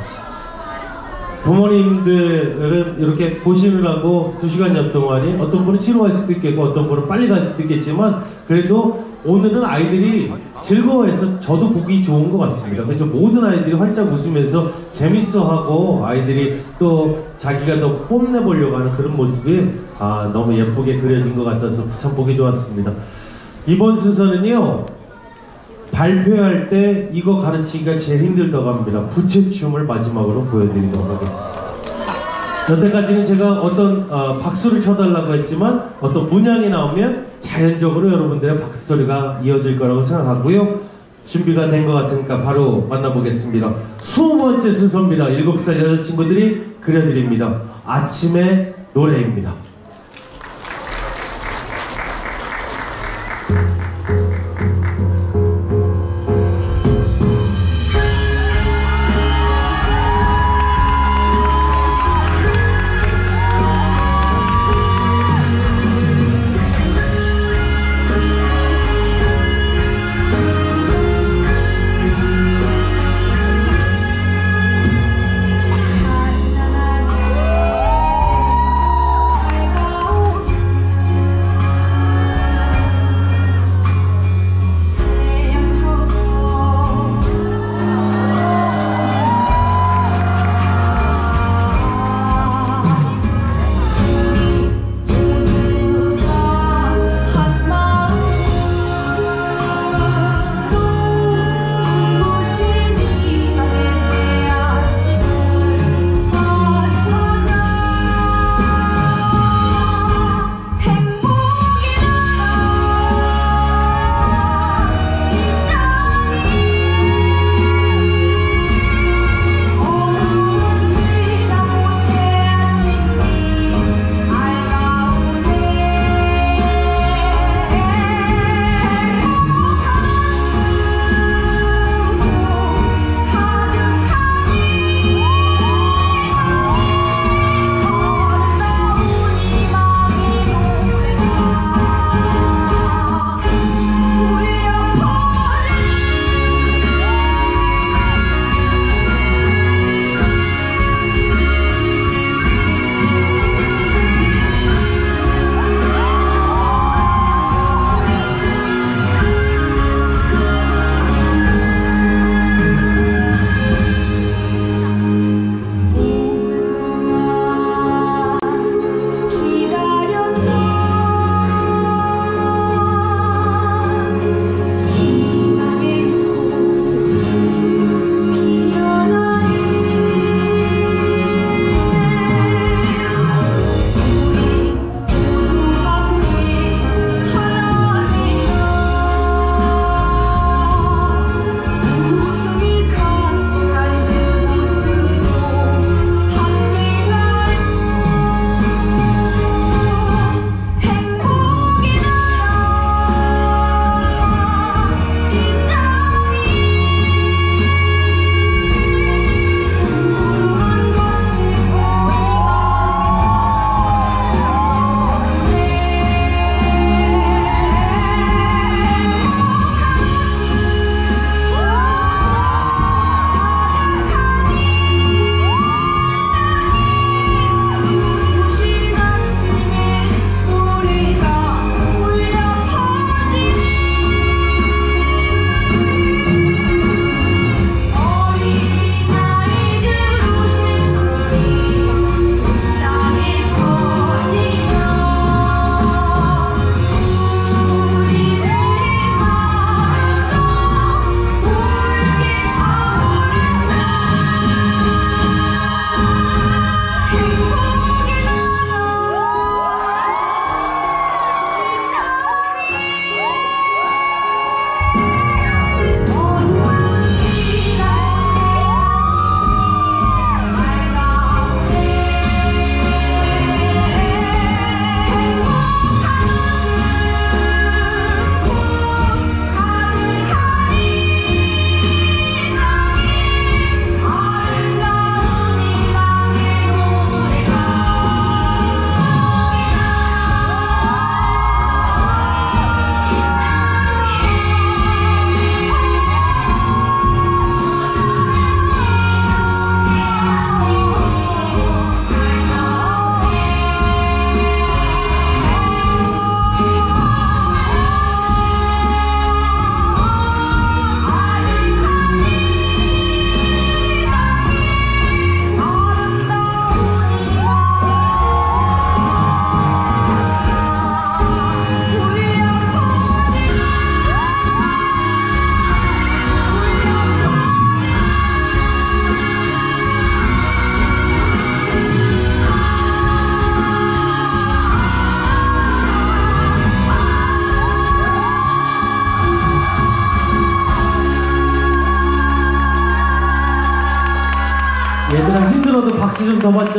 부모님들은 이렇게 보시느라고 두 시간여 동안이 어떤 분은 지루할 수도 있겠고 어떤 분은 빨리 갈 수도 있겠지만 그래도 오늘은 아이들이 즐거워해서 저도 보기 좋은 것 같습니다. 그래서 모든 아이들이 활짝 웃으면서 재밌어하고 아이들이 또 자기가 더 뽐내보려고 하는 그런 모습이 아, 너무 예쁘게 그려진 것 같아서 참 보기 좋았습니다. 이번 순서는요. 발표할 때 이거 가르치기가 제일 힘들다고 합니다. 부채춤을 마지막으로 보여드리도록 하겠습니다. 여태까지는 제가 어떤 어, 박수를 쳐달라고 했지만 어떤 문양이 나오면 자연적으로 여러분들의 박수 소리가 이어질 거라고 생각하고요. 준비가 된 것 같으니까 바로 만나보겠습니다. 20번째 순서입니다. 7살 여자친구들이 그려드립니다. 아침의 노래입니다.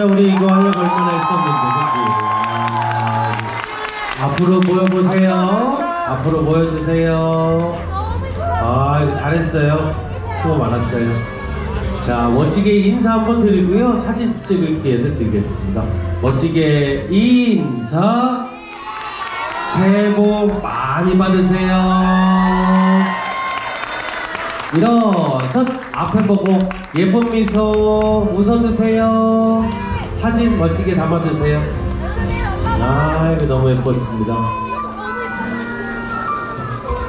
받자. 우리 이거 하려고 얼마나 했었는데, 그치? 아, 앞으로 모여보세요. 앞으로 모여주세요. 아, 이거 잘했어요. 수고 많았어요. 자, 멋지게 인사 한번 드리고요. 사진 찍을 기회를 드리겠습니다. 멋지게 인사. 새해 복 많이 받으세요. 일어서 앞에 보고 예쁜 미소 멋지게 담아주세요. 아, 이거 너무 예뻤습니다.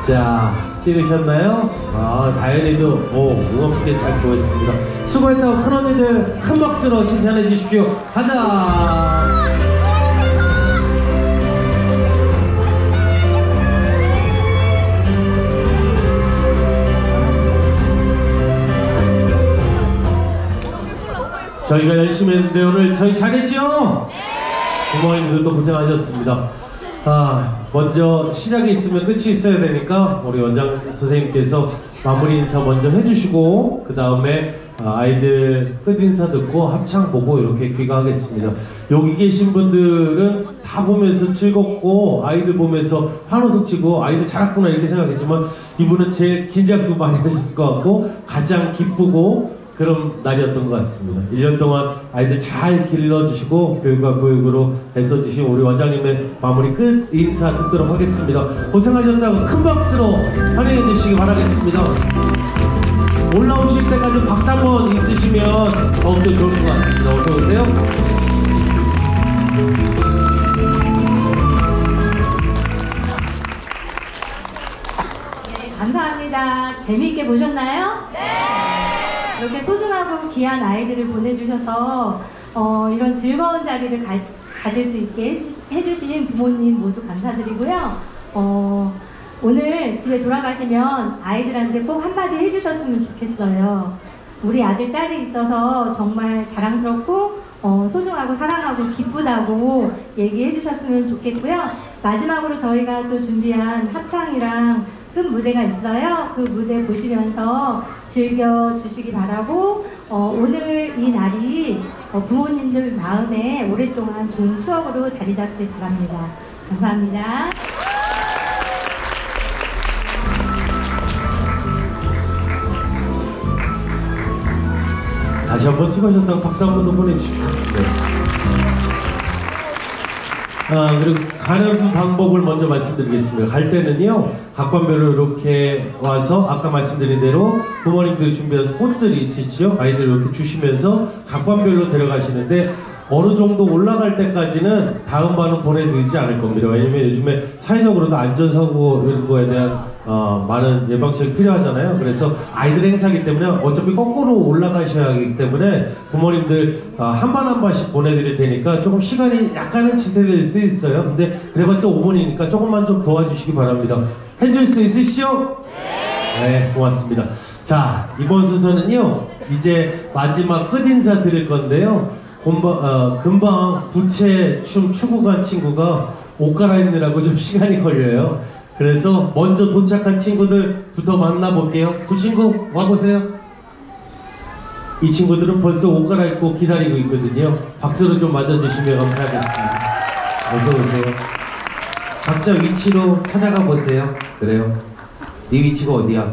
자, 찍으셨나요? 아, 다현이도 오, 무겁게 잘 보였습니다. 수고했다고 큰 언니들 큰 박수로 칭찬해 주십시오. 가자! 저희가 열심히 했는데 오늘 저희 잘했죠? 부모님들도 고생하셨습니다. 아, 먼저 시작이 있으면 끝이 있어야 되니까 우리 원장 선생님께서 마무리 인사 먼저 해주시고 그 다음에 아이들 끝 인사 듣고 합창 보고 이렇게 귀가하겠습니다. 여기 계신 분들은 다 보면서 즐겁고 아이들 보면서 환호성 치고 아이들 잘했구나 이렇게 생각했지만 이분은 제일 긴장도 많이 하셨을 것 같고 가장 기쁘고 그런 날이었던 것 같습니다. 1년 동안 아이들 잘 길러주시고 교육과 교육으로 애써주신 우리 원장님의 마무리 끝 인사 듣도록 하겠습니다. 고생하셨다고 큰 박수로 환영해 주시기 바라겠습니다. 올라오실 때까지 박수 한번 있으시면 더욱더 좋을 것 같습니다. 어서 오세요. 네, 감사합니다. 재미있게 보셨나요? 네. 이렇게 소중하고 귀한 아이들을 보내주셔서 어, 이런 즐거운 자리를 가, 가질 수 있게 해주- 해주신 부모님 모두 감사드리고요. 어, 오늘 집에 돌아가시면 아이들한테 꼭 한마디 해주셨으면 좋겠어요. 우리 아들, 딸이 있어서 정말 자랑스럽고 어, 소중하고 사랑하고 기쁘다고 얘기해 주셨으면 좋겠고요. 마지막으로 저희가 또 준비한 합창이랑 끝 무대가 있어요. 그 무대 보시면서 즐겨 주시기 바라고 어, 오늘 이 날이 어, 부모님들 마음에 오랫동안 좋은 추억으로 자리 잡길 바랍니다. 감사합니다. 다시 한번 수고하셨다고 박수 한 번 더 보내주십시오. 네. 아, 그리고 가는 방법을 먼저 말씀드리겠습니다. 갈 때는요, 각반별로 이렇게 와서 아까 말씀드린 대로 부모님들이 준비한 꽃들이 있으시죠? 아이들 이렇게 주시면서 각반별로 데려가시는데 어느 정도 올라갈 때까지는 다음 반은 보내드리지 않을 겁니다. 왜냐면 요즘에 사회적으로도 안전사고 이런 거에 대한 어, 많은 예방책이 필요하잖아요. 그래서 아이들 행사기 때문에 어차피 거꾸로 올라가셔야 하기 때문에 부모님들 어, 한반 한 반씩 보내드릴 테니까 조금 시간이 약간은 지체될 수 있어요. 근데 그래봤자 5분이니까 조금만 좀 도와주시기 바랍니다. 해줄 수 있으시죠? 네, 고맙습니다. 자, 이번 순서는요, 이제 마지막 끝인사 드릴 건데요. 금방, 어, 금방 부채 춤 추고 간 친구가 옷 갈아입느라고 좀 시간이 걸려요. 그래서 먼저 도착한 친구들부터 만나볼게요. 두 친구 와보세요. 이 친구들은 벌써 옷 갈아입고 기다리고 있거든요. 박수로 좀 맞아주시면 감사하겠습니다. 어서 오세요. 각자 위치로 찾아가 보세요. 그래요. 네 위치가 어디야?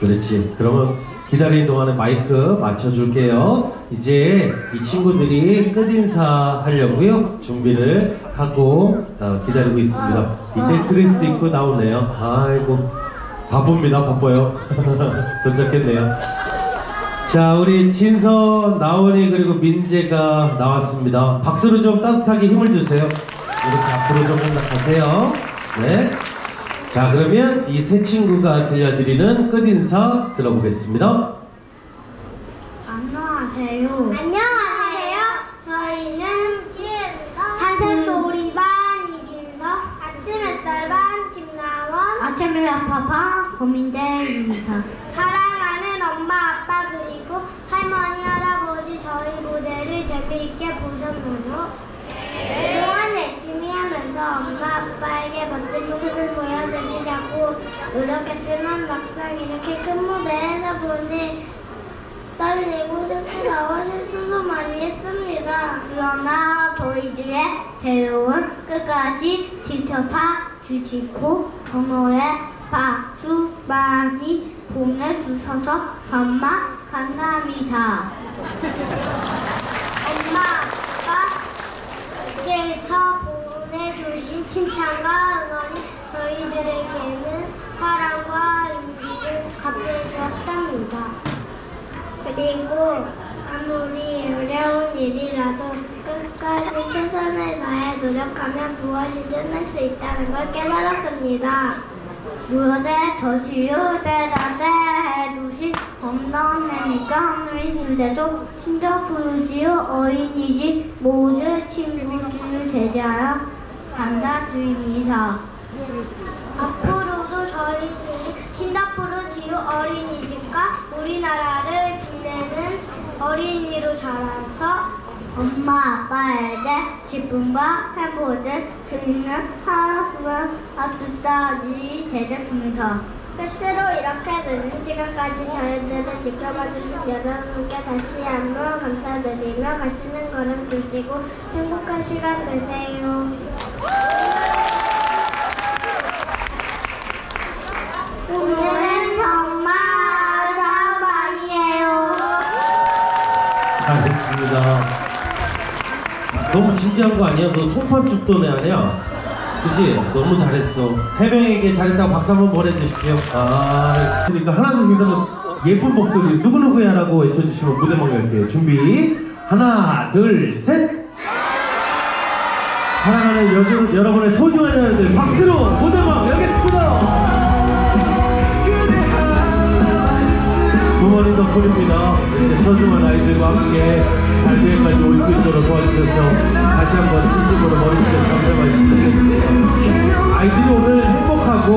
그렇지. 그러면 기다리는 동안에 마이크 맞춰줄게요. 이제 이 친구들이 끝인사 하려고요. 준비를 하고 어, 기다리고 있습니다. 이제 드레스 입고 나오네요. 아이고 바쁩니다. 바빠요. 도착했네요. 자, 우리 진서, 나원이 그리고 민재가 나왔습니다. 박수로 좀 따뜻하게 힘을 주세요. 이렇게 앞으로 좀 생각하세요. 네. 자, 그러면 이 세 친구가 들려드리는 끝인사 들어보겠습니다. 안녕하세요. 저희는 산새소리반 이진서, 아침 햇살반 아침에 아파파 고민대입니다. 사랑하는 엄마, 아빠 그리고 할머니, 할아버지 저희 무대를 재미있게 보셨나요? 그동안 열심히 하면서 엄마, 아빠에게 멋진 모습을 보여드리려고 노력했지만 막상 이렇게 큰 무대에서 보니 떨리고 쑥스러워 실수도 많이 했습니다. 그러나 저희들의 배움은 끝까지 지켜봐 주시고 번호에 박수 많이 보내주셔서 정말 감사합니다. 엄마, 아빠께서 보내주신 칭찬과 응원이 저희들에게는 사랑과 용기를 갚아주었답니다. 그리고 아무리 어려운 일이라도 끝까지 최선을 다해 노력하면 무엇이든 할 수 있다는 걸 깨달았습니다. 무엇에 더 지우대라대 해두신 없너내니까 하늘이 주대도 심적 부지요 어린이집 모두 친구들 대자여 장자 주임이사. 앞으로도 저희들이 킨다프로 지우 어린이집과 우리나라를 빛내는 어린이로 자라서 엄마 아빠에게 기쁨과 행복을 드리는 하루가 아주까지 되겠습니다. 끝으로 이렇게 늦은 시간까지 저희들을 지켜봐 주신 여러분께 다시 한번 감사드리며 가시는 걸음 주시고 행복한 시간 되세요. 너무 진지한 거 아니야? 너 손판죽 도네 아니야? 그지? 너무 잘했어. 세 명에게 잘했다고 박수 한번 보내주십시오. 아, 그러니까 하나 둘셋 하면 예쁜 목소리 누구누구야라고 외쳐주시면 무대만 갈게요. 준비. 하나, 둘, 셋. 사랑하는 여주, 여러분의 소중한 여러분들 박수로 무대만 열겠습니다. 부모님 덕분입니다. 이렇게 소중한 아이들과 함께 발대까지 올 수 있도록 도와주셔서 다시 한번 진심으로 머릿속에서 감사 말씀드리겠습니다. 아이들이 오늘 행복하고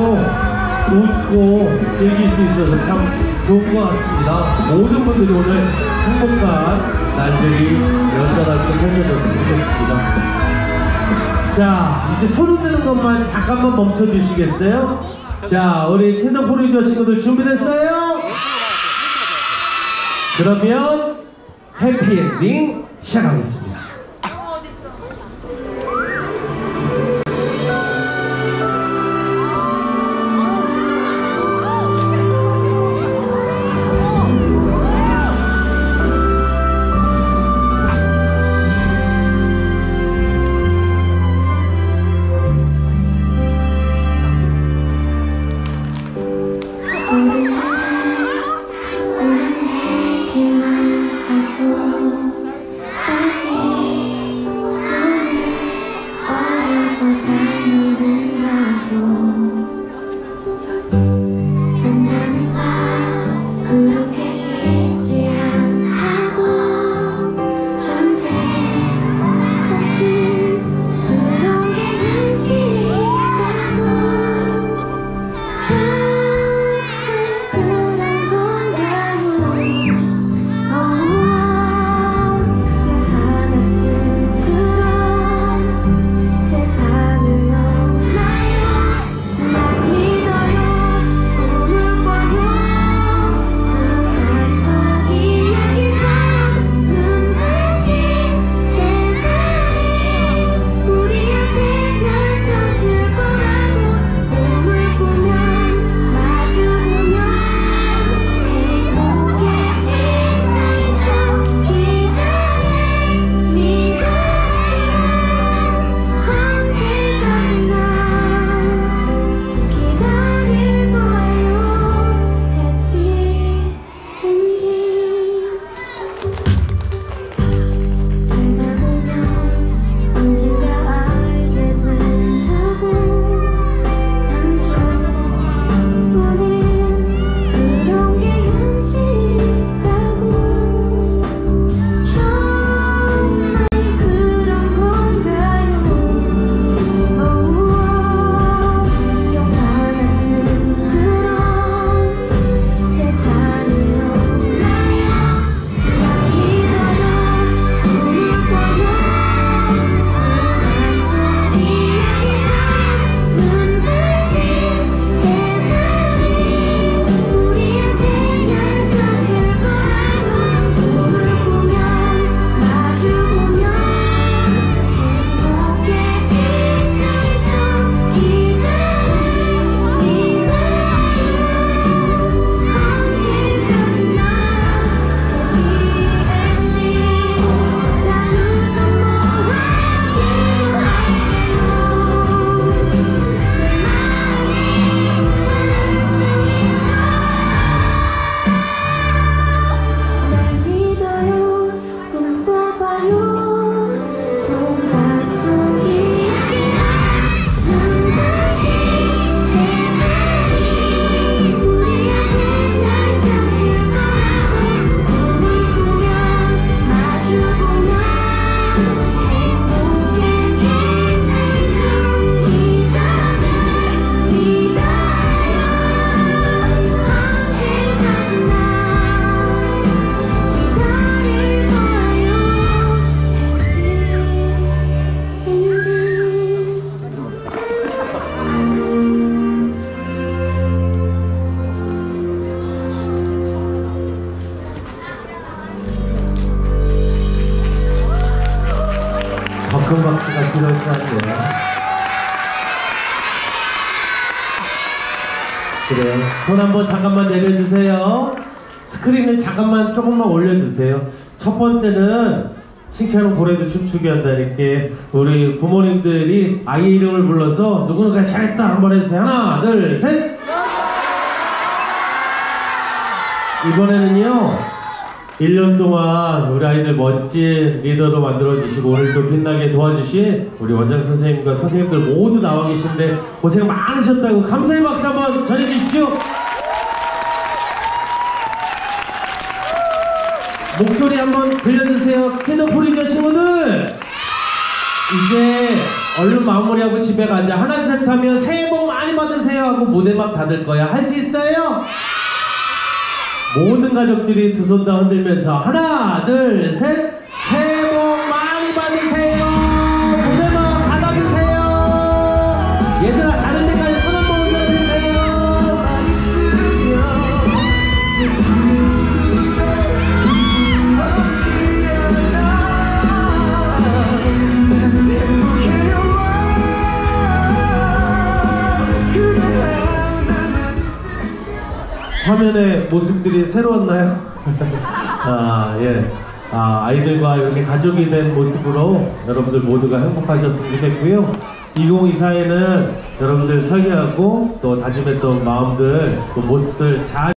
웃고 즐길 수 있어서 참 좋은 것 같습니다. 모든 분들이 오늘 행복한 날들이 연달아 서 펼쳐졌으면 좋겠습니다. 자, 이제 손 흔드는 것만 잠깐만 멈춰 주시겠어요? 자, 우리 유저 친구들 준비됐어요? 그러면 해피엔딩 시작하겠습니다. 잠깐만 내려주세요. 스크린을 잠깐만 조금만 올려주세요. 첫 번째는 칭찬은 고래도 춤추게 한다니까 우리 부모님들이 아이 이름을 불러서 누구누가 잘했다 한번 해주세요. 하나, 둘, 셋. 이번에는요. 1년 동안 우리 아이들 멋진 리더로 만들어주시고 오늘도 빛나게 도와주신 우리 원장 선생님과 선생님들 모두 나와 계신데 고생 많으셨다고 감사의 박수 한번 전해주십시오. 목소리 한번 들려주세요. 키노프리저 친구들! 이제 얼른 마무리하고 집에 가자. 하나 셋 하면 새해 복 많이 받으세요 하고 무대 막 닫을 거야. 할 수 있어요? 모든 가족들이 두 손 다 흔들면서 하나 둘 셋 화면의 모습들이 새로웠나요? 아, 예. 아, 아이들과 이렇게 가족이 된 모습으로 여러분들 모두가 행복하셨으면 좋겠고요. 2024에는 여러분들 설계하고 또 다짐했던 마음들, 또 모습들 잘